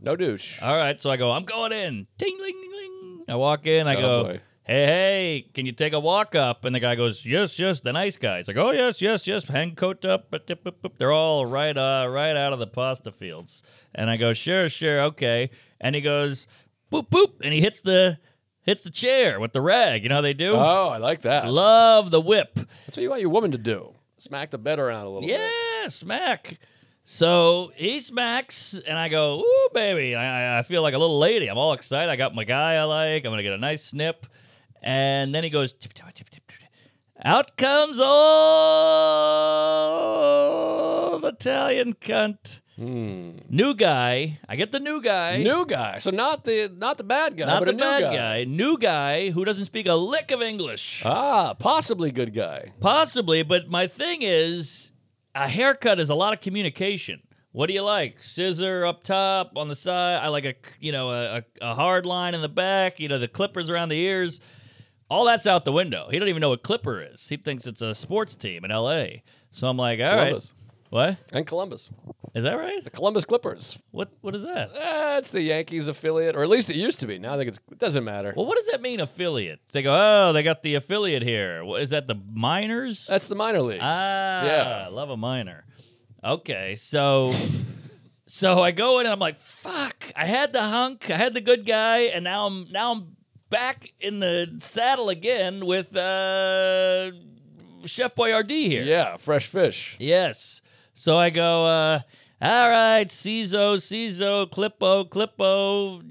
No douche. All right, so I go, I'm going in. Ting, ling, ling, ling. I walk in. I Oh, go, boy. hey, hey, can you take a walk up? And the guy goes, yes, yes. The nice guy. He's like, oh, yes, yes, yes. Hang coat up. But tip, boop, boop. They're all right, uh, right out of the pasta fields. And I go, sure, sure, okay. And he goes, boop, boop, and he hits the hits the chair with the rag. You know how they do? Oh, I like that. Love the whip. That's what you want your woman to do. Smack the bed around a little bit. Yeah, smack. So he smacks, and I go, "Ooh, baby!" I, I- feel like a little lady. I'm all excited. I got my guy I like. I'm gonna get a nice snip, and then he goes, tip, tip, tip, tip, tip. "Out comes old Italian cunt." New guy. I get the new guy. Hmm. New guy. So not the not the bad guy, not but the a new bad guy. guy. New guy who doesn't speak a lick of English. Ah, possibly good guy. Possibly, but my thing is, a haircut is a lot of communication. What do you like? Scissor up top, on the side. I like a you know a, a, hard line in the back. You know the clippers around the ears. All that's out the window. He don't even know what clipper is. He thinks it's a sports team in L.A. So I'm like, all right, Columbus. What And Columbus. is that right? The Columbus Clippers. What what is that? That's it's the Yankees affiliate, or at least it used to be. Now I think it's, it doesn't matter. Well, what does that mean, affiliate? They go, oh, they got the affiliate here. What is that? The minors? That's the minor leagues. Ah, yeah. I love a minor. Okay, so *laughs* so I go in and I'm like, fuck, I had the hunk, I had the good guy, and now I'm now I'm back in the saddle again with uh, Chef Boyardee here. Yeah, fresh fish. Yes. So I go, uh, all right, Ciso, Ciso, Clippo, Clippo,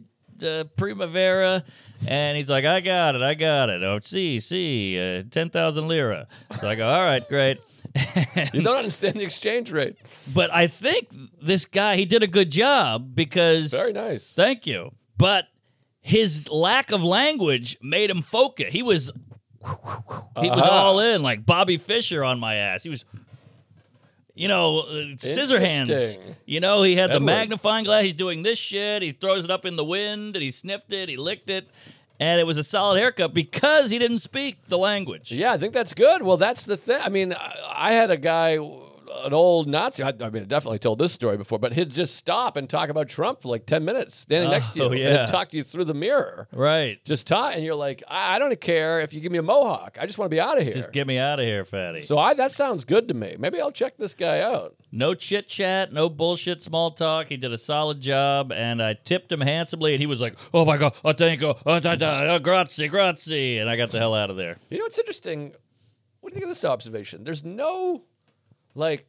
uh, Primavera. And he's like, I got it, I got it. Oh, see, see, uh, 10,000 lira. So I go, all right, great. *laughs* You don't understand the exchange rate. but I think this guy, he did a good job because. Very nice. Thank you. But his lack of language made him focus. He was he was Uh-huh. all in like Bobby Fischer on my ass. He was you know, uh, scissor hands. You know, he had the magnifying glass. He's doing this shit. He throws it up in the wind and he sniffed it. He licked it. And it was a solid haircut because he didn't speak the language. Yeah, I think that's good. Well, that's the thing. I mean, I, I had a guy, an old Nazi. I, I mean, I definitely told this story before, but he'd just stop and talk about Trump for like ten minutes, standing next to oh, you, Oh, and talk to you through the mirror. Right. Just talk, and you're like, I, I don't care if you give me a mohawk. I just want to be out of here. Just get me out of here, fatty. so I that sounds good to me. Maybe I'll check this guy out. No chit chat, no bullshit small talk. He did a solid job, and I tipped him handsomely. And he was like, "Oh my god, oh thank you, oh, da, da, oh grazie, grazie," and I got the hell out of there. You know what's interesting? What do you think of this observation? There's no like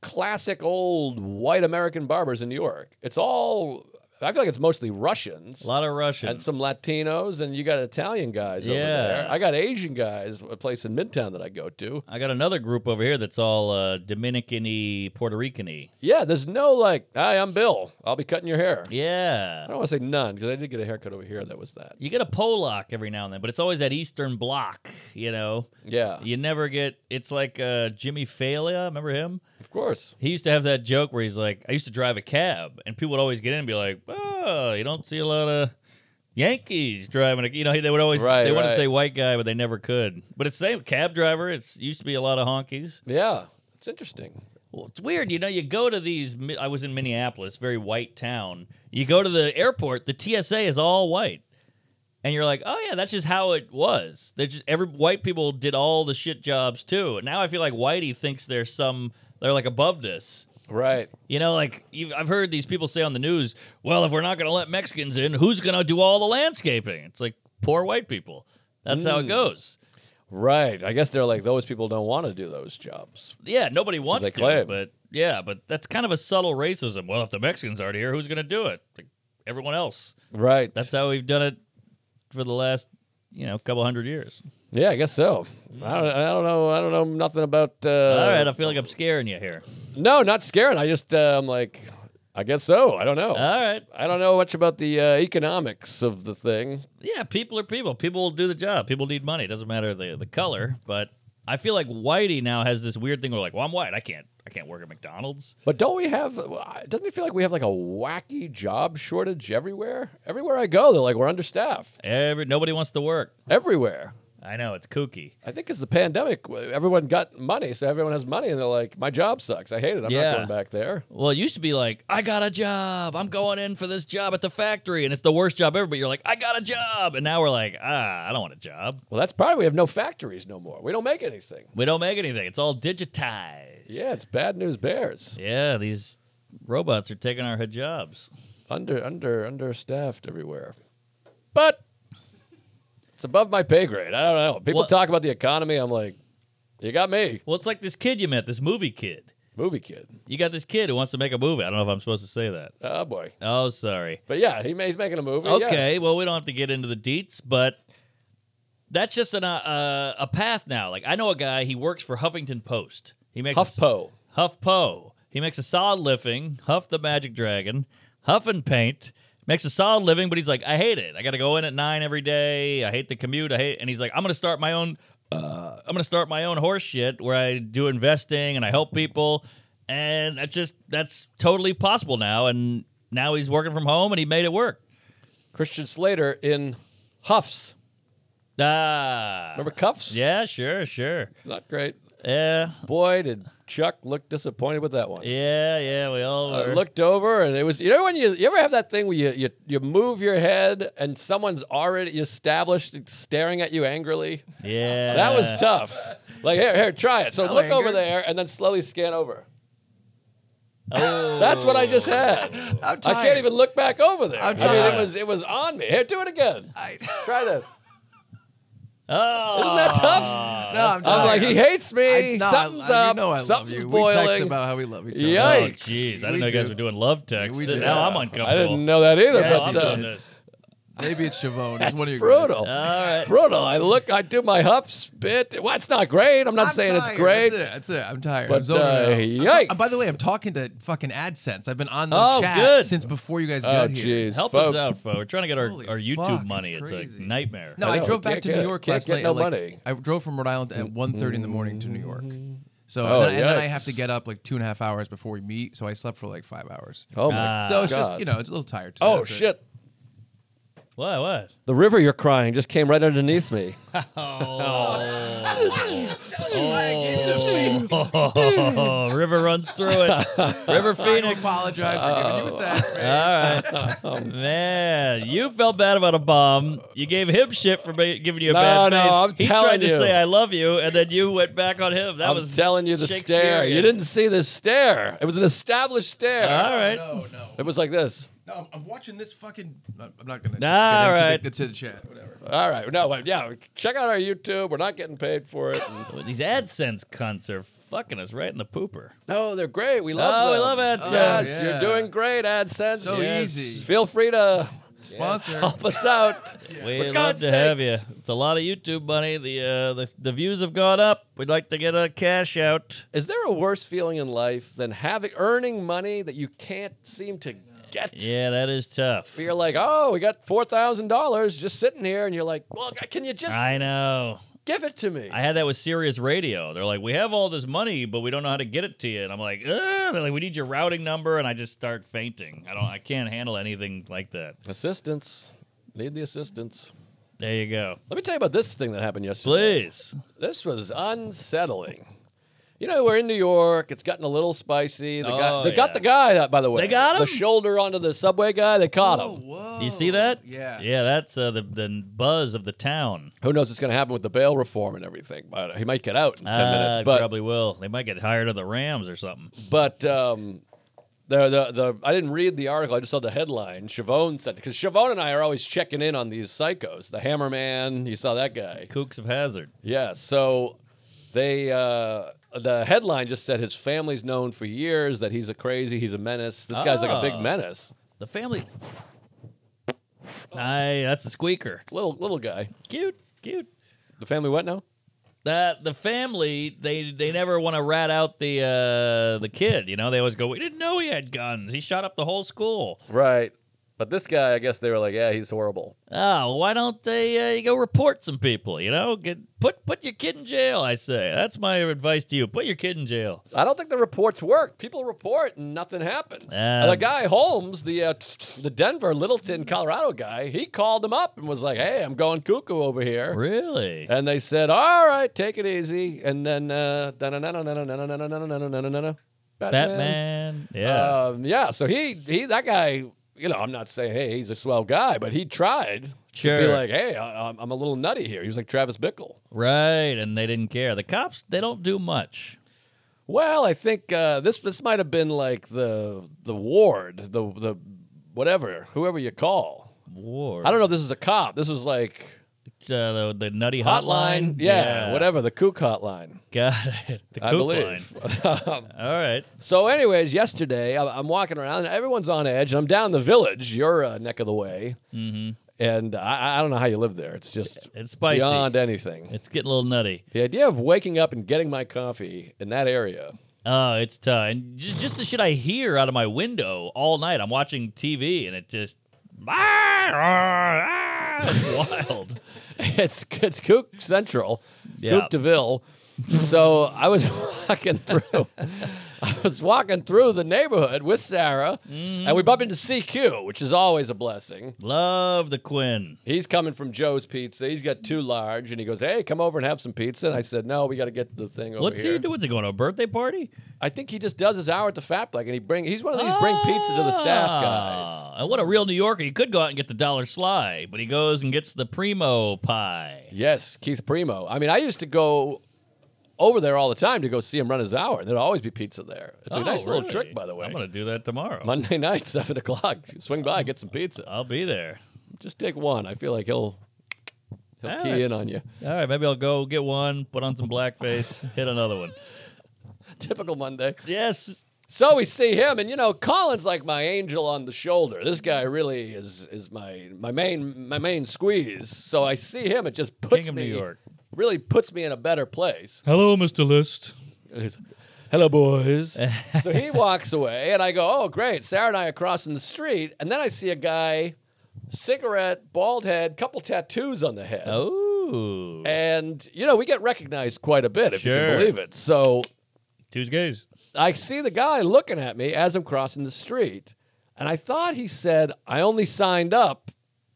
classic old white American barbers in New York. It's all I feel like it's mostly Russians. A lot of Russians. and some Latinos, and you got Italian guys over Yeah. there. I got Asian guys, a place in Midtown that I go to. I got another group over here that's all uh, Dominican-y, Puerto Rican-y. Yeah, there's no like, hi, I'm Bill. I'll be cutting your hair. Yeah. I don't want to say none because I did get a haircut over here that was that. You get a Polak every now and then, but it's always that Eastern Bloc, you know. Yeah, You never get. It's like uh, Jimmy Failla. Remember him? Of course. He used to have that joke where he's like, I used to drive a cab, and people would always get in and be like, "Oh, you don't see a lot of Yankees driving." A, you know, they would always Right, they wouldn't right. say white guy, but they never could. But it's the same cab driver. It's used to be a lot of honkies. Yeah, it's interesting. Well, it's weird, you know. You go to these. I was in Minneapolis, very white town. You go to the airport, the TSA is all white, and you're like, oh yeah, that's just how it was. They just every white people did all the shit jobs too. And now I feel like Whitey thinks there's some they're like above this. Right. You know, like you've, I've heard these people say on the news, well, if we're not going to let Mexicans in, who's going to do all the landscaping? It's like poor white people. That's how it Mm. goes. Right. I guess they're like those people don't want to do those jobs. Yeah, nobody wants they to, claim. but yeah, but that's kind of a subtle racism. Well, if the Mexicans aren't here, who's going to do it? Like everyone else. Right. That's how we've done it for the last, you know, couple hundred years. Yeah, I guess so. I don't, I don't know. I don't know nothing about. Uh, All right, I feel like I'm scaring you here. No, not scaring. I just uh, I'm like, I guess so. I don't know. All right. I don't know much about the uh, economics of the thing. Yeah, people are people. People will do the job. People need money. It doesn't matter the the color, but I feel like Whitey now has this weird thing where like, well, I'm white. I can't I can't work at McDonald's. But don't we have? Doesn't it feel like we have like a wacky job shortage everywhere? Everywhere I go, they're like we're understaffed. Every nobody wants to work. Everywhere. I know it's kooky. I think it's the pandemic. Everyone got money, so everyone has money, and they're like, "My job sucks. I hate it. I'm Yeah. not going back there." Well, it used to be like, I got a job. I'm going in for this job at the factory, and it's the worst job ever. But you're like, I got a job, and now we're like, ah, I don't want a job. Well, that's probably. We have no factories no more. We don't make anything. We don't make anything. It's all digitized. Yeah, it's bad news bears. Yeah, these robots are taking our jobs. Under under understaffed everywhere. But it's above my pay grade. I don't know. People What- talk about the economy. I'm like, you got me, Well, it's like this kid you met, this movie kid. movie kid. You got this kid who wants to make a movie. I don't know if I'm supposed to say that. Oh boy. Oh, sorry. But yeah, he, ma- he's making a movie. Okay, yes. well, we don't have to get into the deets, but that's just an, uh, a path now. Like, I know a guy, he works for Huffington Post. He makes a HuffPo. HuffPo. He makes a solid living. Huff the Magic Dragon. Huff and paint. Makes a solid living, but he's like, I hate it. I got to go in at nine every day. I hate the commute. I hate, and he's like, I'm gonna start my own. Uh, I'm gonna start my own horse shit where I do investing and I help people, and that's just that's totally possible now. And now he's working from home and he made it work. Christian Slater in Huffs. Ah, Remember Kuffs? Yeah, sure, sure. Not great. Yeah, Boy, did Chuck look disappointed with that one. yeah, yeah. We all I were. looked over and it was you know when you you ever have that thing where you, you you move your head and someone's already established staring at you angrily? yeah, That was tough. Like here, here, try it. So No look anger. over there and then slowly scan over. Oh. That's what I just had. *laughs* I'm I can't even look back over there. i I'm mean, it was it was on me. Here, do it again. I, Try this. Oh. Isn't that tough? no, I'm, I'm like, he hates me. I, no, Something's I, up. You know I love Something's you. boiling. We text about how we love each other. Yikes. Oh, jeez. I didn't We know you guys do. were doing love text. We do. Now I'm uncomfortable. I didn't know that either. Yeah, I'm but uh, doing this. Maybe it's Siobhan. It's that's one of your brutal. guys. All right. brutal. I look. I do my huff spit. Well, it's not great. I'm not I'm saying it's great. That's it. That's it. I'm tired. But, I'm zoning uh, out. I'm yikes. ta- by the way, I'm talking to fucking AdSense. I've been on the Oh, chat good. since before you guys Oh, got here. jeez. Help folks. us out, folks. We're trying to get our, Holy our YouTube fuck, money. it's It's, a nightmare. No, I I, drove back to New York last night. no like, money. I drove from Rhode Island at 1.30 in the morning to New York. So Oh, and, then, and then I have to get up like two and a half hours before we meet. So I slept for like five hours. Oh my. So it's God. just you know it's a little tired. Today, Oh that's it. Shit! What? What? The river you're crying just came right underneath me. *laughs* Oh, Oh! *laughs* river runs through it. *laughs* River I Phoenix. apologize for giving you a sad face. All right, man. You felt bad about a bomb. You gave him shit for giving you a No, bad no, face. I'm he telling tried to you. say "I love you," and then you went back on him. That I'm was telling you the stare. You didn't see the stare. It was an established stare. All right. No, no. It was like this. No, I'm, I'm watching this fucking. I'm not gonna. All get into right. the, to the chat. Whatever. All right. No, but yeah. Check out our YouTube. We're not getting paid for it. And- These AdSense cunts are fucking us right in the pooper. no, they're great. We love Oh, we love AdSense. Yes, Yeah. You're doing great, AdSense. So Yes. easy. Feel free to Sponsor. help us out. We'd love God's to have you. sakes. It's a lot of YouTube money. The, uh, the the views have gone up. We'd like to get a cash out. Is there a worse feeling in life than having earning money that you can't seem to get? Yeah, that is tough. You're like, oh, we got four thousand dollars just sitting here, and you're like, well, can you just I know. give it to me? I had that with Sirius Radio. They're like, we have all this money, but we don't know how to get it to you. And I'm like, Ugh. they're like, we need your routing number, and I just start fainting. I don't, I can't handle anything like that. Assistance. Need the assistance. There you go. Let me tell you about this thing that happened yesterday. Please. This was unsettling. You know, we're in New York. It's gotten a little spicy. The guy, Oh, they got the guy, uh, by the way. They got him? The shoulder onto the subway guy. They caught Whoa, him. whoa. You see that? Yeah. Yeah, that's uh, the the buzz of the town. Who knows what's going to happen with the bail reform and everything? But he might get out in ten Uh, minutes. But probably will. They might get hired of the Rams or something. But um, the, the the I didn't read the article. I just saw the headline. Chavone said because Chavone and I are always checking in on these psychos. The Hammerman, you saw that guy. Kooks of Hazard. Yeah. So they uh, the headline just said his family's known for years that he's a crazy, he's a menace. This guy's like a big Ah. menace. The family. Aye, that's a squeaker. Little little guy. Cute, cute. The family what now? That the family they they never want to rat out the uh the kid. You know, they always go, "We didn't know he had guns. He shot up the whole school." Right. But this guy, I guess they were like, yeah, he's horrible. Oh, why don't they uh, go report some people? You know, get put put your kid in jail. I say that's my advice to you. Put your kid in jail. I don't think the reports work. People report and nothing happens. Um, the guy Holmes, the uh, the Denver Littleton, Colorado guy, he called him up and was like, "Hey, I'm going cuckoo over here." Really? And they said, "All right, take it easy." And then, uh, Batman. Batman. Yeah. Um, yeah. So he he that guy. You know, I'm not saying hey he's a swell guy, but he tried to be like, hey, I, I'm I'm a little nutty here. He was like Travis Bickle. right. And they didn't care. The cops they don't do much. Well, I think uh, this this might have been like the the ward, the the whatever, whoever you call. War. I don't know if this is a cop. This was like the, the nutty hotline. hotline. Yeah, whatever, the kook hotline, Got it. The I kook believe. line. *laughs* All right. so, anyways, yesterday I- I'm walking around, everyone's on edge, and I'm down the village, your uh, neck of the way, Mm-hmm. and I, I don't know how you live there. It's just It's spicy. beyond anything. It's getting a little nutty. The idea of waking up and getting my coffee in that area. Oh, it's tough. And just, just the shit I hear out of my window all night. I'm watching TV and it just. It's *laughs* wild. it's it's Kook Central, Yeah. Kook Deville. So I was *laughs* walking through. *laughs* I was walking through the neighborhood with Sarah, and we bump into CQ, which is always a blessing. Love the Quinn. He's coming from Joe's Pizza. He's got two large, and he goes, "Hey, come over and have some pizza." And I said, "No, we got to get the thing over What's here." he doing? Is he going to a birthday party? I think he just does his hour at the Fat Black, and he bring. He's one of these bring pizza to the staff guys. Ah, And what a real New Yorker. He could go out and get the dollar sly, but he goes and gets the primo pie. Yes, Keith Primo. I mean, I used to go over there all the time to go see him run his hour. There'd always be pizza there. It's a Oh, nice little trick, by the way. I'm gonna do that tomorrow. Monday *laughs* night, seven o'clock. *laughs* Swing by, get some pizza. I'll be there. Just take one. I feel like he'll he'll All key right. in on you. All right, maybe I'll go get one, put on some blackface, *laughs* hit another one. Typical Monday. Yes. So we see him, and you know, Colin's like my angel on the shoulder. This guy really is is my my main my main squeeze. So I see him, it just puts King of me New York. Really puts me in a better place. Hello, Mr. List. Hello, boys. *laughs* so he walks away, and I go, "Oh, great!" Sarah and I are crossing the street, and then I see a guy, cigarette, bald head, couple tattoos on the head, Oh. and you know we get recognized quite a bit if you Sure. can believe it. So Tuesdays. I see the guy looking at me as I'm crossing the street, and I thought he said, "I only signed up."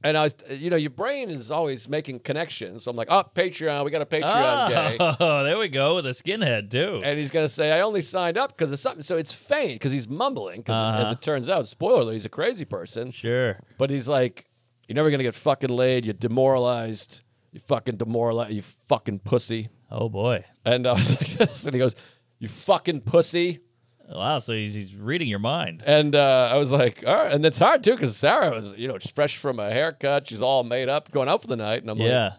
And I was, you know, your brain is always making connections. So I'm like, "Oh, Patreon, we got a Patreon gay." Oh, *laughs* there we go with a skinhead too. and he's gonna say, "I only signed up because of something." So it's faint because he's mumbling. Because as Uh-huh. it turns out, spoiler, alert, he's a crazy person. Sure. But he's like, "You're never gonna get fucking laid. You're demoralized. You fucking demoralized. You fucking pussy." Oh boy. And I was *laughs* like, this, and he goes, "You fucking pussy." Wow. So he's, he's reading your mind. And uh, I was like, all right. And it's hard too because Sarah was, you know, just fresh from a haircut. She's all made up, going out for the night. And I'm like, Yeah.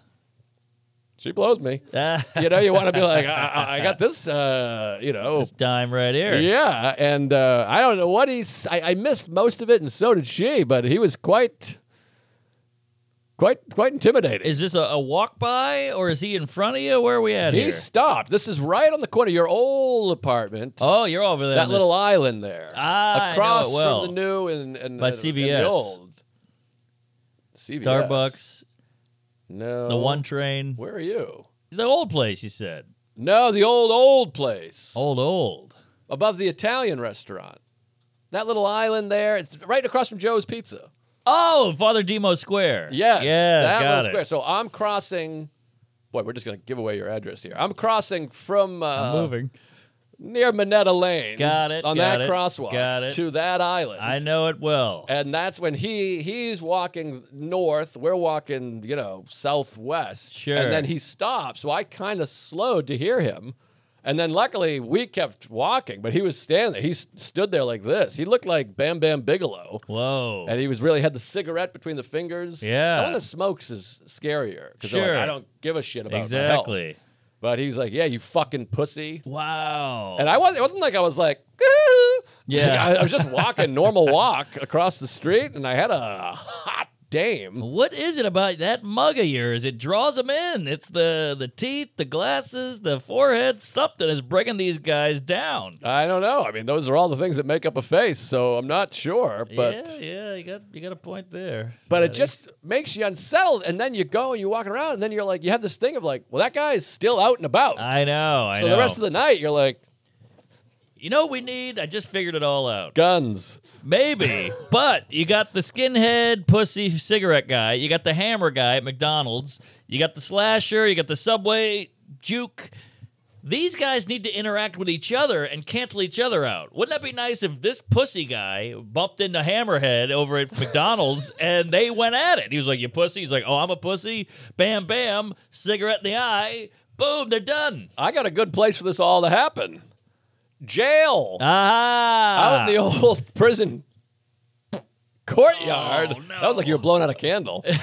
she blows me. *laughs* You know, you want to be like, I, I- I got this, uh, you know. this dime right here. Yeah. And uh, I don't know what he's, I, I missed most of it, and so did she, but he was quite, quite, quite intimidating. Is this a, a walk by or is he in front of you? Where are we at he here? stopped. This is right on the corner of your old apartment. Oh, you're over there. that little this- island there. Ah, across well. from the new and, and By and- and the old. CVS. Starbucks, No. the one train, Where are you? the old place. You said No, the old old place old, old. above the Italian restaurant. That little island there. It's right across from Joe's Pizza. Oh, Father Demo Square. Yes. Yeah, that got little it. square. So I'm crossing. Boy, we're just gonna give away your address here. I'm crossing from uh, I'm moving. near Minetta Lane. Got it, on got that it, crosswalk. got it. to that island. I know it well. And that's when he he's walking north. We're walking, you know, southwest. Sure. And then he stopped, so I kind of slowed to hear him. And then luckily we kept walking, but he was standing there. He stood there like this. He looked like Bam Bam Bigelow, Whoa. and he was really had the cigarette between the fingers. Yeah. someone that smokes is scarier because Sure. I don't give a shit about my health. exactly. But he's like, yeah, you fucking pussy. Wow. And I was, it wasn't like I was like, Yeah. *laughs* I, I was just walking normal walk across the street, and I had a hot dame. What is it about that mug of yours? It draws them in. It's the the teeth, the glasses, the forehead, something is bringing these guys down. I don't know. I mean, those are all the things that make up a face, so I'm not sure. But yeah, yeah, you got you got a point there. but it just makes you unsettled, and then you go and you're walking around, and then you're like, you have this thing of like, well, that guy's still out and about. I know, I so know. the rest of the night, you're like, you know what we need? I just figured it all out. guns. Maybe, *laughs* but you got the skinhead pussy cigarette guy. You got the hammer guy at McDonald's. You got the slasher. You got the Subway juke. These guys need to interact with each other and cancel each other out. Wouldn't that be nice if this pussy guy bumped into Hammerhead over at McDonald's *laughs* and they went at it? He was like, "You pussy." He's like, "Oh, I'm a pussy." Bam, bam, cigarette in the eye. Boom, they're done. I got a good place for this all to happen. Jail. Ah, out in the old *laughs* prison courtyard. Oh, no. That was like you were blowing out a candle. *laughs*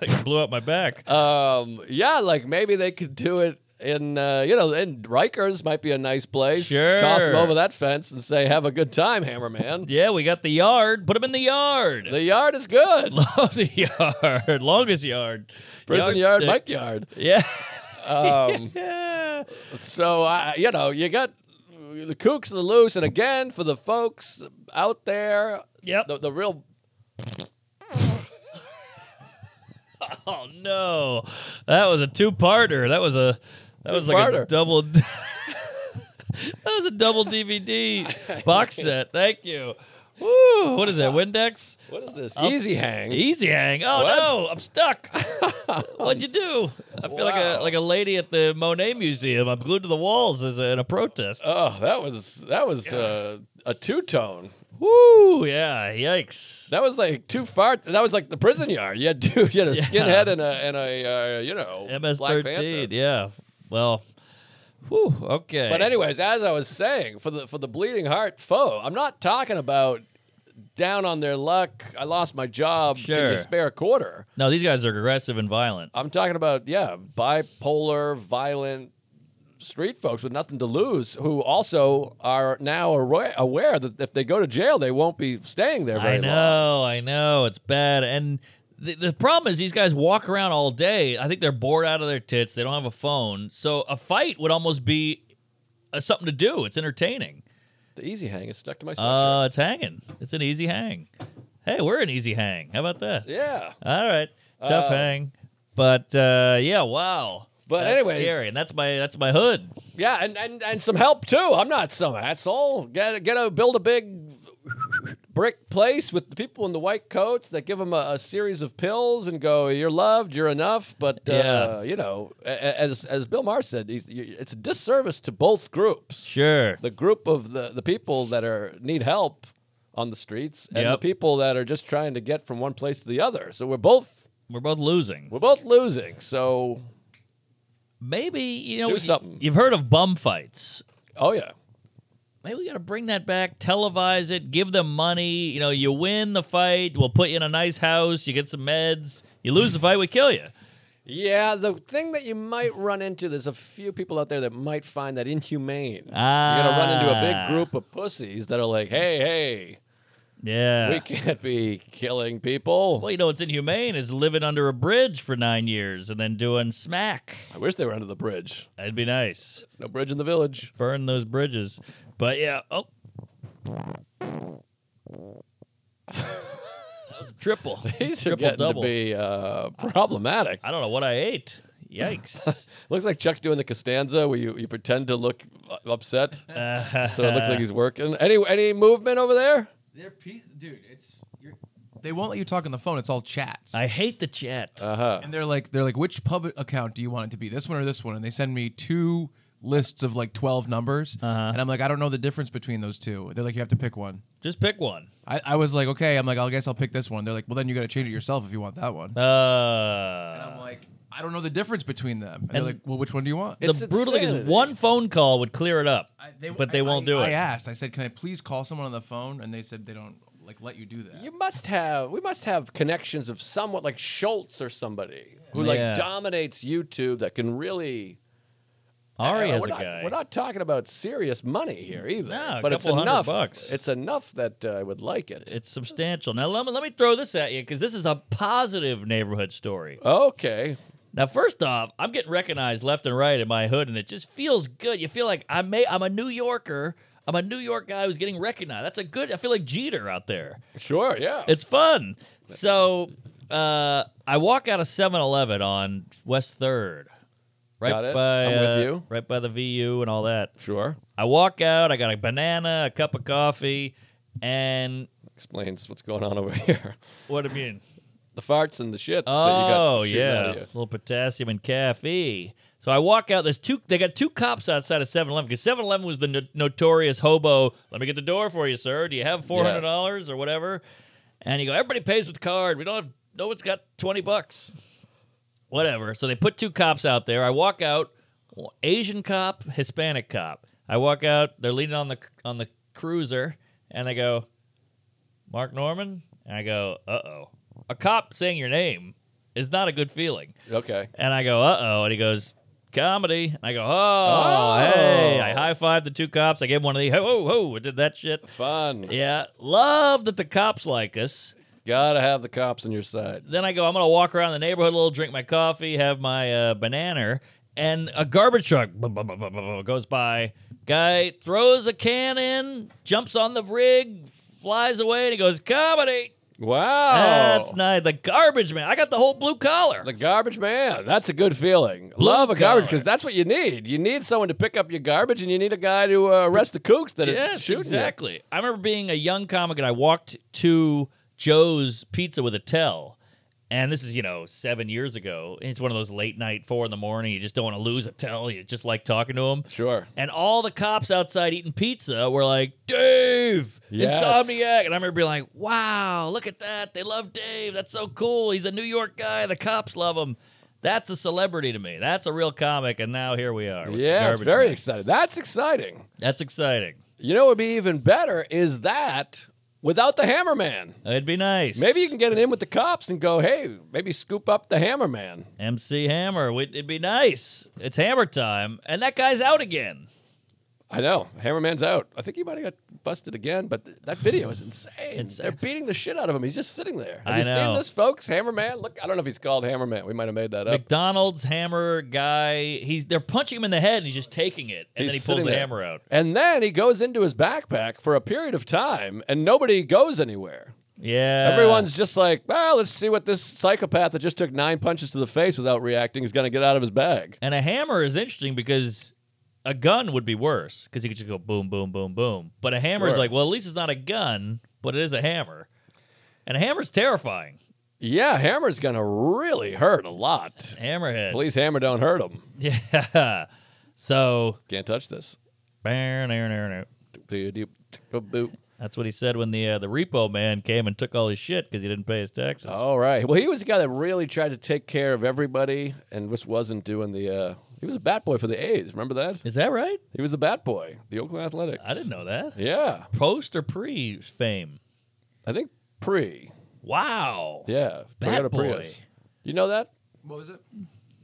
It blew up my back. um, yeah, like maybe they could do it in, uh, you know, in Rikers might be a nice place. Sure. Toss them over that fence and say, "Have a good time, Hammerman." *laughs* yeah, we got the yard. Put him in the yard. The yard is good. Love the yard. Longest yard. Prison yard, Yardstick. Mike yard. Yeah. Um, yeah. so uh, you know, you got the kooks and the loose, and again for the folks out there, Yep. the, the real *laughs* Oh no. That was a two-parter. That was a that was like a double *laughs* That was a double DVD box set. Thank you. Woo. What is that? Windex? what is this? I'll- Easy hang. Easy hang. Oh What? no, I'm stuck. *laughs* What'd you do? I feel like a like a lady at the Monet Museum. I'm glued to the walls as a, in a protest. Oh, that was that was uh, a two tone. Woo! Yeah. Yikes. That was like too far. That was like the prison yard. You had two, *laughs* you had a Yeah. skinhead and a and a uh, you know MS-13. Yeah. Well, Whew, okay. But anyways, as I was saying, for the for the bleeding heart foe, I'm not talking about down on their luck. I lost my job. Can Sure. you spare a quarter? no, these guys are aggressive and violent. I'm talking about yeah, bipolar, violent street folks with nothing to lose, who also are now aware, that if they go to jail, they won't be staying there very I long. know, I know, it's bad. And the, the problem is these guys walk around all day. I think they're bored out of their tits. They don't have a phone, so a fight would almost be uh, something to do. It's entertaining. The easy hang is stuck to my Uh, sweatshirt. it's hanging. It's an easy hang. Hey, we're an easy hang. How about that? yeah. All right, tough Uh, hang. But uh, yeah, wow. But anyway, scary, and that's my that's my hood. Yeah, and, and, and some help too. I'm not some asshole. Get get a build a big brick place with the people in the white coats that give them a, a series of pills and go, "You're loved, you're enough." But uh, you know, a- a- as as Bill Maher said, he's, it's a disservice to both groups. Sure. The group of the the people that are need help on the streets, and the people that are just trying to get from one place to the other. So we're both We're both losing. we're both losing. So Maybe you know Do something. You've heard of bum fights. oh yeah. Maybe we got to bring that back, televise it, give them money. You know, you win the fight, we'll put you in a nice house, you get some meds. You lose the fight, we kill you. Yeah, the thing that you might run into, there's a few people out there that might find that inhumane. Ah. You're gonna run into a big group of pussies that are like, "Hey, hey, Yeah. we can't be killing people." well, you know what's inhumane is living under a bridge for nine years and then doing smack. I wish they were under the bridge. That'd be nice. There's no bridge in the village. Burn those bridges. But yeah, oh. *laughs* that was a triple. *laughs* These are triple getting double. to be uh, problematic. I don't know what I ate. Yikes. *laughs* Looks like Chuck's doing the Costanza where you, you pretend to look uh, upset, so it looks like he's working. Any any movement over there? They're pe- dude. It's you're, they won't let you talk on the phone. It's all chats. I hate the chat. Uh huh. and they're like, they're like, which pub account do you want it to be? This one or this one? And they send me two lists of like twelve numbers, Uh-huh. and I'm like, I don't know the difference between those two. They're like, you have to pick one. Just pick one. I, I was like, okay. I'm like, I guess I'll pick this one. They're like, well, then you got to change it yourself if you want that one. and Uh, I'm like, I don't know the difference between them. And, they're like, well, which one do you want? The brutal thing is one phone call would clear it up, I- they- but they I- won't I- do it. I asked. I said, can I please call someone on the phone? And they said they don't like let you do that. You must have. We must have connections of somewhat like Schulz or somebody who Yeah. like dominates YouTube that can really. Ari Uh, has we're a not, guy. We're not talking about serious money here either. No, a but it's couple hundred enough. bucks. It's enough that uh, I would like it. It's substantial. Now let me let me throw this at you because this is a positive neighborhood story. okay. Now, first off, I'm getting recognized left and right in my hood, and it just feels good. You feel like I'm a, I'm a New Yorker. I'm a New York guy who's getting recognized. That's a good. I feel like Jeter out there. Sure. Yeah. It's fun. So uh, I walk out of 7-Eleven on West Third, right Got it. by I'm with uh, you. right by the VU and all that. sure. I walk out. I got a banana, a cup of coffee, and Explains what's going on over *laughs* here. what do you mean? The farts and the shits that you Oh yeah, a little potassium and caffeine. So I walk out. There's two. They got two cops outside of 7-Eleven because 7-Eleven was the no- notorious hobo. Let me get the door for you, sir. Do you have four hundred dollars or whatever? And you go. Everybody pays with card. We don't have. No one's got twenty bucks. Whatever. So they put two cops out there. I walk out. Asian cop, Hispanic cop. I walk out. They're leaning on the on the cruiser, and I go, Mark Normand. And I go, uh oh. A cop saying your name is not a good feeling. Okay. And I go, uh oh. And he goes, comedy. And I go, oh, Oh. hey. I high fived the two cops. I gave one of the, whoa, whoa, I did that shit. Fun. Yeah. Love that the cops like us. Gotta have the cops on your side. Then I go, I'm going to walk around the neighborhood a little, drink my coffee, have my uh, banana. And a garbage truck goes by. Guy throws a can in, jumps on the rig, flies away, and he goes, comedy. Wow. That's nice. The garbage man. I got the whole blue collar. The garbage man. That's a good feeling. Love a garbage because that's what you need. You need someone to pick up your garbage, and you need a guy to uh, arrest the kooks that are Yes, shooting exactly. I remember being a young comic and I walked to Joe's Pizza with Attell. And this is, you know, seven years ago. It's one of those late night, four in the morning. You just don't want to lose Attell. You just like talking to him. Sure. And all the cops outside eating pizza were like, Dave, Yes. Insomniac. And I remember being like, wow, look at that. They love Dave. That's so cool. He's a New York guy. The cops love him. That's a celebrity to me. That's a real comic, and now here we are. with Yeah, it's Garbage very Man. exciting. That's exciting. That's exciting. You know what would be even better is that without the Hammerman. It'd be nice. Maybe you can get it in with the cops and go, hey, maybe scoop up the Hammerman. MC Hammer. It'd be nice. It's Hammer time, and that guy's out again. I know. Hammerman's out. I think he might have got busted again, but th- that video is insane. It's- They're beating the shit out of him. He's just sitting there. Have I you seen this, folks? Hammerman? Look, I don't know if he's called Hammerman. We might have made that up. McDonald's hammer guy. He's they're punching him in the head, and he's just taking it, and He's then he pulls the there. hammer out. And then he goes into his backpack for a period of time, and nobody goes anywhere. Yeah, Everyone's just like, well, let's see what this psychopath that just took nine punches to the face without reacting is going to get out of his bag. And a hammer is interesting because a gun would be worse because you could just go boom, boom, boom, boom. But a hammer is Sure. like, well, at least it's not a gun, but it is a hammer. And a hammer's terrifying. Yeah, Hammer's going to really hurt a lot. Hammerhead. Please, Hammer, don't hurt him. Yeah. *laughs* So, Can't touch this. that's what he said when the uh, the repo man came and took all his shit because he didn't pay his taxes. All right. Well, he was the guy that really tried to take care of everybody and just wasn't doing the. Uh, he was a bat boy for the A's. Remember that? Is that right? He was a bat boy, the Oakland Athletics. I didn't know that. Yeah, Post or pre fame? I think pre. Wow. Yeah, Bat Toyota boy. Prius. You know that? What was it?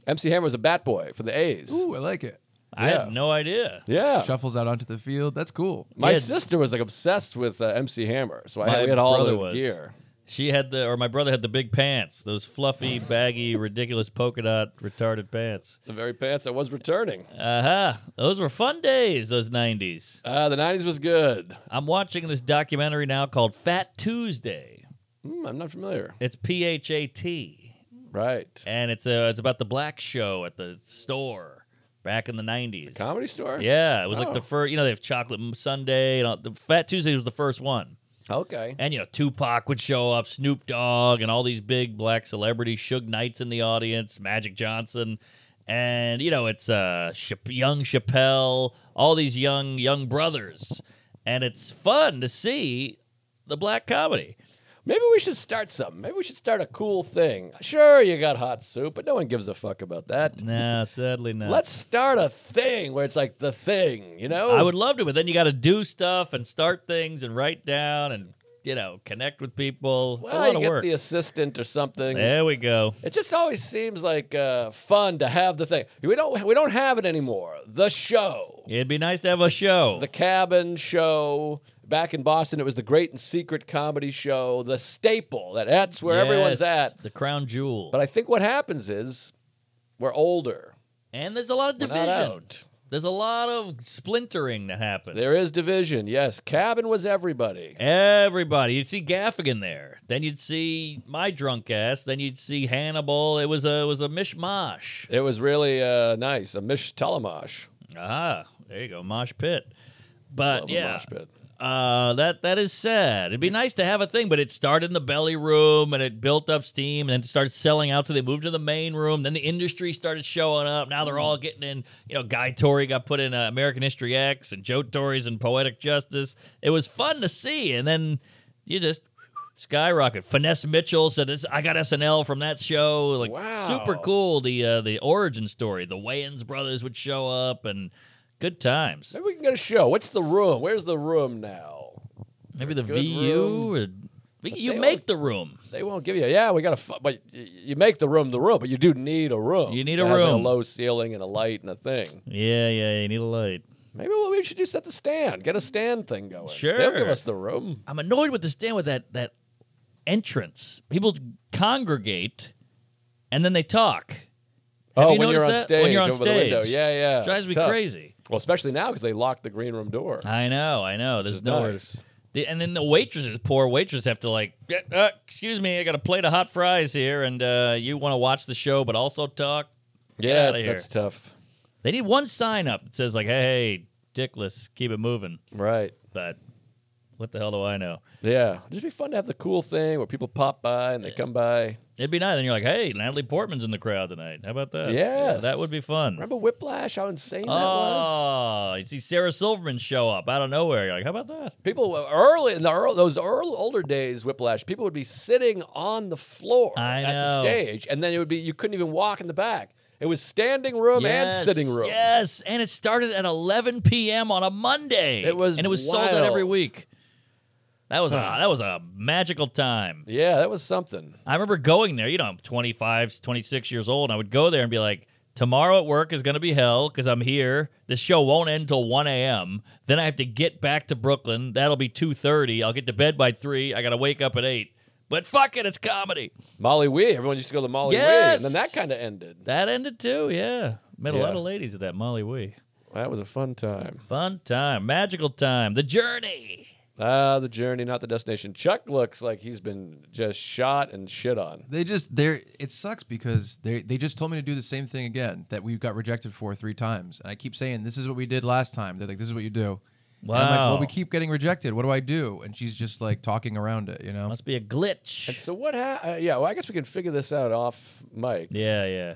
MC Hammer was a bat boy for the A's. Ooh, I like it. I Yeah. had no idea. Yeah. Shuffles out onto the field. That's cool. My Yeah. sister was like obsessed with uh, MC Hammer, so I My had, we had all brother the was. gear. She had the, or my brother had the big pants, those fluffy, baggy, ridiculous polka dot retarded pants. The very pants I was returning. Uh huh. Those were fun days, those 90s. Uh, the '90s was good. I'm watching this documentary now called Phat Tuesday. Hmm, I'm not familiar. It's P H A T, Right. and it's uh, it's about the black show at the store back in the 90s. Comedy store. Yeah, it was like Oh. the first. You know, they have chocolate Sunday. And all, the Phat Tuesday was the first one. Okay. And you know, Tupac would show up, Snoop Dogg, and all these big black celebrities. Suge Knight's in the audience, Magic Johnson, and you know, it's uh, young Chappelle, all these young young brothers, and it's fun to see the black comedy. Maybe we should start something. Maybe we should start a cool thing. Sure, you got hot soup, but no one gives a fuck about that. Nah, sadly not. Let's start a thing where it's like the thing, you know? I would love to, but then you got to do stuff and start things and write down and you know connect with people. It's a Well, lot you of get work. the assistant or something. There we go. It just always seems like uh, fun to have the thing. We don't we don't have it anymore. The show, It'd be nice to have a show. the cabin show. Back in Boston, it was the Great and Secret comedy show, the staple. That that's where everyone's at. The crown jewel. But I think what happens is we're older. and there's a lot of division. There's a lot of splintering that happened. There is division. Yes, cabin was everybody. Everybody, you'd see Gaffigan there. Then you'd see my drunk ass. Then you'd see Hannibal. It was a it was a mishmash. It was really uh, nice. A mish telemash. Ah, there you go, mosh pit. But Love yeah, mosh pit. Uh, that that is sad. It'd be nice to have a thing, but it started in the belly room and it built up steam and then it started selling out. So they moved to the main room. Then the industry started showing up. Now they're all getting in. You know, Guy Torry got put in uh, American History X and Joe Torry's in Poetic Justice. It was fun to see, and then you just skyrocket. Finesse Mitchell said, this, "I got SNL from that show." Like Wow. super cool. The uh, the origin story. The Wayans brothers would show up and good times. Maybe we can get a show. What's the room? Where's the room now? Maybe the good VU. room. Or, we- you they make the room. They won't give you. Yeah, we got to. But y- you make the room the room, but you do need a room. You need a has, room. a low ceiling and a light and a thing. Yeah, yeah, you need a light. Maybe what we should do set the stand. Get a stand thing going. Sure. They'll give us the room. I'm annoyed with the stand with that that entrance. People congregate and then they talk. Have oh, you when you're on that? stage When you're on over the window. stage. Yeah, yeah. Drives It's me tough. crazy. Well, especially now because they locked the green room door. I know, I know. There's nowhere. nice. The, and then the waitresses, poor waitresses, have to like, uh, excuse me, I got a plate of hot fries here, and uh, you want to watch the show but also talk. Get Yeah, that's tough. They need one sign up that says like, "Hey, hey, dickless, keep it moving." Right. But what the hell do I know? Yeah. It'd just be fun to have the cool thing where people pop by and they come by. It'd be nice. And you're like, hey, Natalie Portman's in the crowd tonight. How about that? Yeah, Yes. that would be fun. Remember Whiplash? How insane that ah, was. Oh, you see Sarah Silverman show up out of nowhere. You're like, how about that? People uh, early in the early, those early, older days, Whiplash. People would be sitting on the floor I at the stage, and then it would be you couldn't even walk in the back. It was standing room and sitting room. Yes, and it started at 11 p.m. on a Monday. It was and it was sold out every week. That was a that was a magical time. Yeah, that was something. I remember going there. You know, I'm 25, 26 years old. And I would go there and be like, tomorrow at work is going to be hell because I'm here. This show won't end till 1 a.m. Then I have to get back to Brooklyn. That'll be 2:30. I'll get to bed by three. I got to wake up at eight. But fuck it, it's comedy. Molly Wee. Everyone used to go to Molly Wee, Yes! and then that kind of ended. That ended too. Yeah, met a Yeah. lot of ladies at that Molly Wee. That was a fun time. Fun time, magical time, the journey. Ah, the journey, not the destination. Chuck looks like he's been just shot and shit on. They just they're it sucks because they they just told me to do the same thing again that we got rejected for three times, and I keep saying this is what we did last time. They're like, this is what you do. And I'm like, Wow. well, we keep getting rejected. What do I do? And she's just like talking around it, you know. Must be a glitch. And so what? Ha- uh, yeah, well, I guess we can figure this out off mic. yeah, yeah.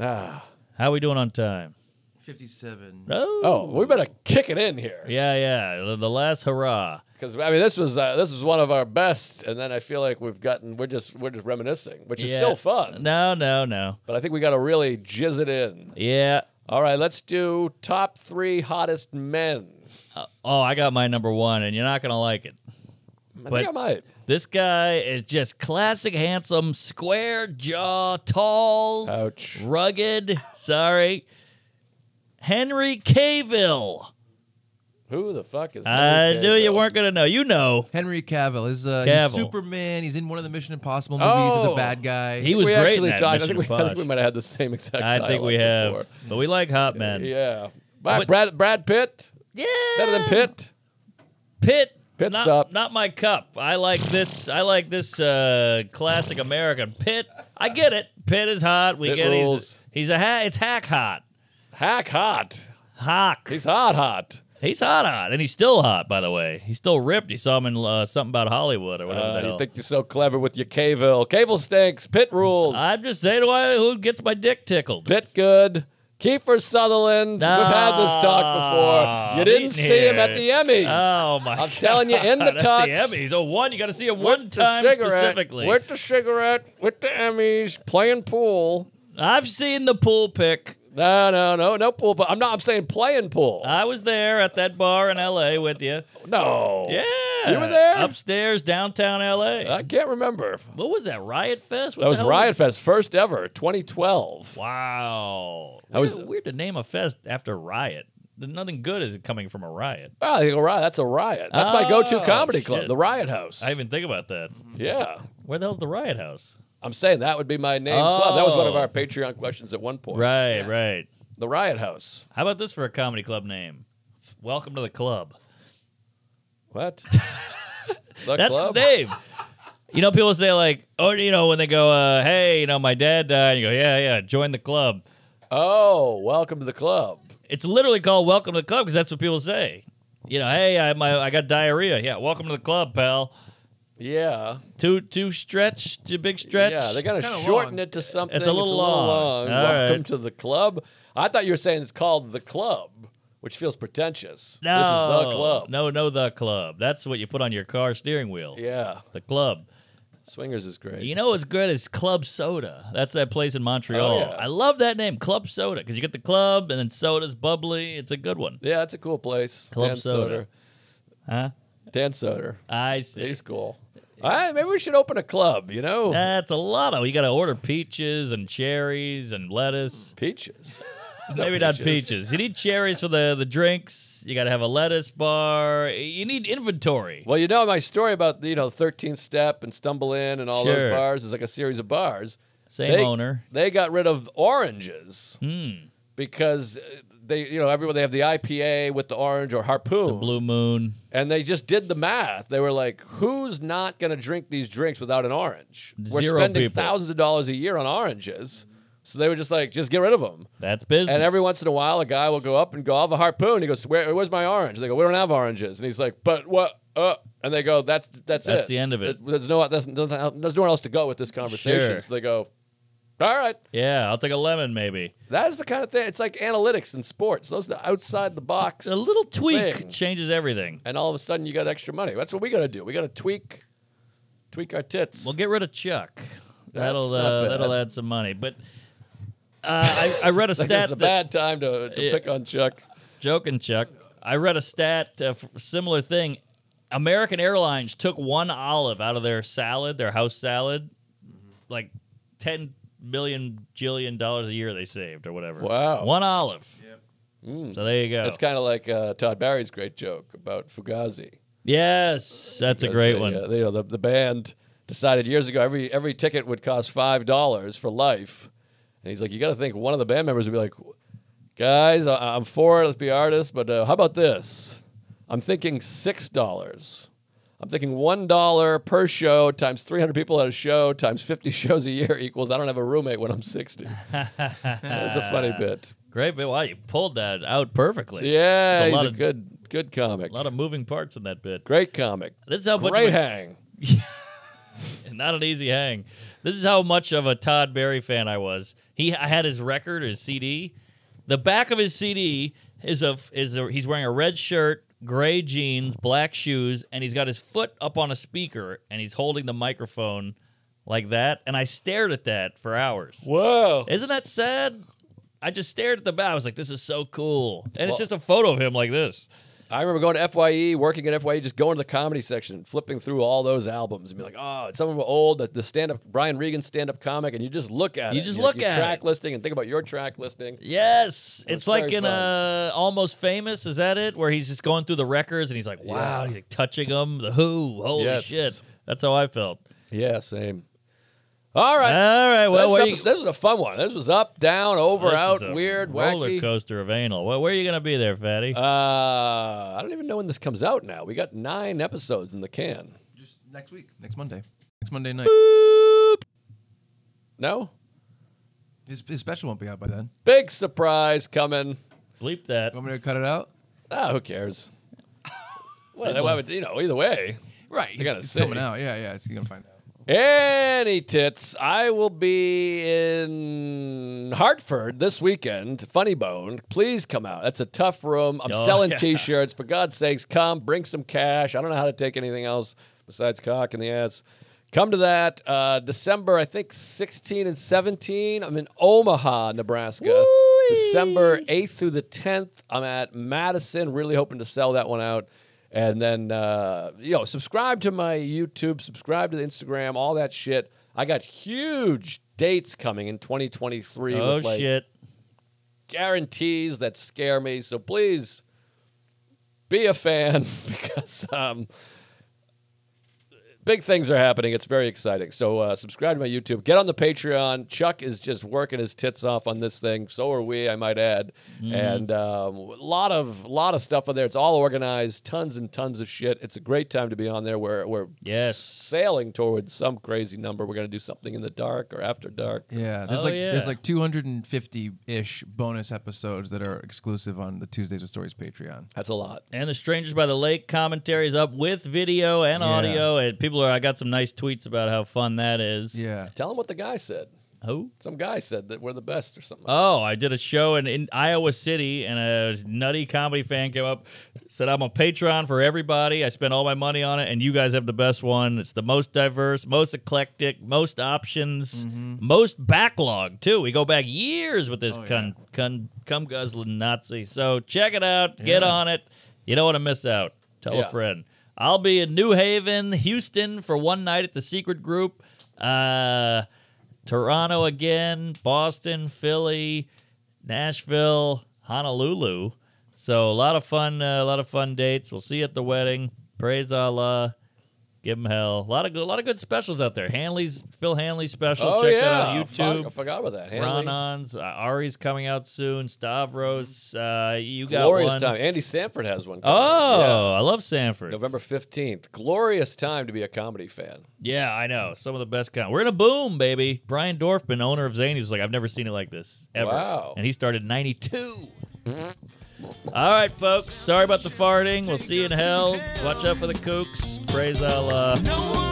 Ah. How we doing on time? Fifty-seven. Oh, Oh, we better kick it in here. yeah, yeah. The- The last hurrah. Because I mean, this was uh, this was one of our best, and then I feel like we've gotten we're just we're just reminiscing, which is Yeah. still fun. No, no, no. But I think we got to really jizz it in. Yeah. All right, let's do top three hottest men. Uh, oh, I got my number one, and you're not gonna like it. I But- think I might. This guy is just classic, handsome, square jaw, tall, Ouch. rugged. Sorry, Henry Cavill. Who the fuck is? Henry I Henry knew you weren't gonna know. You know, Henry Cavill is uh, Cavill. he's Superman. He's in one of the Mission Impossible movies as Oh. a bad guy. He was we great in actually that talked. I Mission think, we, I think Impossible. we might have had the same exact. I think we have, dialogue but we like hot men. before. Yeah. Right, But- Brad Brad Pitt Yeah, better than Pitt. Pitt. Pit not, stop. Not my cup. I like this. I like this uh, classic American Pitt. I get it. Pitt is hot. We Pitt get rules. he's he's a ha- it's hack hot. Hack hot. Hawk. He's hot hot. He's hot, hot, and he's still hot. By the way, he's still ripped. You saw him in uh, something about Hollywood or whatever. Uh, you think you're so clever with your Cavill. Cable stinks. Pitt rules. I'm just saying, why who gets my dick tickled? Pitt good. Kiefer Sutherland. We've had this talk before. You didn't see him at the Emmys. Oh my! I'm telling you, in the God, at tux. the Emmys. Oh, one. You got to see him one time specifically. With the cigarette, with the Emmys, playing pool. I've seen the pool pic. No, no, no, no pool. But I'm not. I'm saying playing pool. I was there at that bar in L.A. with you. no. Yeah, You were there? upstairs downtown L.A. I can't remember. what was that? Riot Fest? What That was Riot Fest, first ever, 2012. Wow. That was- weird, to name a fest after Riot. Nothing good is coming from a riot. Ah, oh, go riot. That's a riot. That's my go-to Oh, comedy club, the Riot House. I even think about that. yeah. Where the hell's the Riot House? I'm saying that would be my name club. That was one of Oh. our Patreon questions at one point. Right, right. The Riot House. How about this for a comedy club name? Welcome to the club. What? *laughs* the That's club? the name. You know, people say like, oh, you know, when they go, uh, hey, you know, my dad died. You go, yeah, yeah, join the club. Oh, welcome to the club. It's literally called Welcome to the Club because that's what people say. You know, hey, I my I got diarrhea. Yeah, welcome to the club, pal. Yeah. Too too stretch, too big stretch. Yeah, they're gonna shorten long. it to something. It's a little long. long. Welcome right. to the club. I thought you were saying it's called the club, which feels pretentious. no, This is the club. No, no, the club. That's what you put on your car steering wheel. Yeah. The club. Swingers is great. You know what's good is Club Soda. That's that place in Montreal. Oh, yeah. I love that name, Club Soda, because you get the club and then soda's bubbly. It's a good one. yeah, it's a cool place. Club Dan Soda. Huh? Dan Soder. I see. He's cool. All right, maybe we should open a club, you know? That's a lot of. You got to order peaches and cherries and lettuce. Peaches. *laughs* Maybe not peaches. You need cherries for the the drinks. You got to have a lettuce bar. You need inventory. Well, you know my story about you know 13th Step and Stumble Inn and all Sure. those bars is like a series of bars. Same They- owner. They got rid of oranges Hmm. because uh, they you know everyone they have the IPA with the orange or harpoon, the Blue Moon. and they just did the math. They were like, who's not going to drink these drinks without an orange? We're Zero spending people. thousands of dollars a year on oranges. So they were just like, just get rid of them. That's business. And every once in a while, a guy will go up and go, I have a harpoon. He goes, Where, where's my orange? They go, we don't have oranges. And he's like, but what? Uh, and they go, "That's that's, That's it. the end of it. There's no there's, there's nowhere else to go with this conversation." Sure. So they go, "All right." Yeah, I'll take a lemon maybe. That is the kind of thing. It's like analytics in sports. Those are the outside the box. A little tweak thing. changes everything. and all of a sudden you got extra money. That's what we got to do. We got to tweak, tweak our tits. We'll get rid of Chuck. That'll uh, that'll add some money. But uh, I, I read a *laughs* stat it's a bad time to, to pick on Chuck. joking, Chuck. I read a stat, uh, f- similar thing. American Airlines took one olive out of their salad, their house salad, like ten million jillion dollars a year they saved or whatever. Wow. one olive. Mm. So there you go. It's kind of like uh, Todd Barry's great joke about Fugazi. yes, that's a great they, one. uh, they- you know, the, the band decided years ago every every ticket would cost five dollars for life, and he's like, you got to think one of the band members would be like, guys, I, I'm for it. Let's be artists, but uh, how about this? I'm thinking six dollars. I'm thinking one dollar per show times 300 people at a show times 50 *laughs* shows a year equals I don't have a roommate when I'm 60. *laughs* That's a funny bit. Great, but wow, you pulled that out perfectly. Yeah, a he's lot a of- good good comic. A lot of moving parts in that bit. Great comic. This is how much Great of a- hang. *laughs* not an easy hang. This is how much of a Todd Barry fan I was. He I had his record, his CD. The back of his CD is a is a, he's wearing a red shirt, gray jeans, black shoes, and he's got his foot up on a speaker and he's holding the microphone like that. And I stared at that for hours. Whoa. Isn't that sad? I just stared at the back. I was like, "This is so cool," and Well- it's just a photo of him like this. I remember going to FYE, working at FYE, just going to the comedy section, flipping through all those albums, and be like, "Oh, some of them old." The, the stand-up Brian Regan stand-up comic, and you just look at You it. just You- look your at track it. listing and think about your track listing. Yes, It's it's like in fun. uh, Almost Famous. Is that it? Where he's just going through the records and he's like, "Wow!" Yeah. He's like touching them. The Who. Holy Yes. shit! That's how I felt. Yeah, same. All right. All right. Well, this, where you, this was a fun one. This was up, down, over, this out, is a weird, roller wacky. coaster of anal. Well, where are you gonna be there, Fatty? Uh, I don't even know when this comes out now. We got nine episodes in the can. Just next week, next Monday, next Monday night. No? His, his special won't be out by then. Big surprise coming. Bleep that. You want me to cut it out? Ah, who cares? *laughs* well, they would- you know, either way. Right. He's, gotta it's see. coming out. Yeah, yeah. It's you gonna find out. Any tits. I will be in Hartford this weekend. Funny Bone. Please come out. That's a tough room. I'm Oh, selling yeah. t-shirts. For God's sakes, come. Bring some cash. I don't know how to take anything else besides cock in the ass. Come to that. Uh, December, I think 16 and 17. I'm in Omaha, Nebraska. December 8th through the 10th. I'm at Madison. Really hoping to sell that one out. And then, uh, you know, subscribe to my YouTube, subscribe to the Instagram, all that shit. I got huge dates coming in 2023 Oh with like shit! guarantees that scare me. So please be a fan *laughs* because um, big things are happening. It's very exciting. So uh, subscribe to my YouTube. Get on the Patreon. Chuck is just working his tits off on this thing. So are we, I might add. And um, a lot of lot of stuff on there. It's all organized. Tons and tons of shit. It's a great time to be on there. We're we're Yes. sailing towards some crazy number. We're gonna do something in the dark or after dark. Yeah, there's Oh, like yeah. there's like 250 ish bonus episodes that are exclusive on the Tuesdays with Stories Patreon. That's a lot. And the Strangers by the Lake commentary is up with video and Yeah. audio. And people are. I got some nice tweets about how fun that is. Yeah, Tell them what the guy said. Who? Some guy said that we're the best or something. Oh, I did a show in, in Iowa City, and a nutty comedy fan came up, said, I'm a patron for everybody. I spent all my money on it, and you guys have the best one. It's the most diverse, most eclectic, most options, mm-hmm. most backlog, too. We go back years with this Oh, cum, cum, cum guzzling Nazi. So check it out. Get on it. You don't want to miss out. Tell Yeah. a friend. I'll be in New Haven, Houston for one night at the Secret Group. Uh, Toronto again, Boston, Philly, Nashville, Honolulu. So a lot of fun, uh, a lot of fun dates. We'll see you at the wedding. Praise Allah. Give him hell. A lot of good, a lot of good specials out there. Hanley's Phil Hanley's special. Oh Check yeah, that out on Fuck, I YouTube. forgot about that. Hanley. Ronon's, uh, Ari's coming out soon. Stavros, uh, you got Glorious one. time. Andy Sanford has one. coming. Oh, Yeah. I love Sanford. November fifteenth. Glorious time to be a comedy fan. Yeah, I know. Some of the best kind. We're in a boom, baby. Brian Dorfman, owner of Zany's, was like, I've never seen it like this ever. Wow. And he started '92. All right, folks. Sorry about the farting. We'll see you in hell. Watch out for the kooks. Praise Allah. No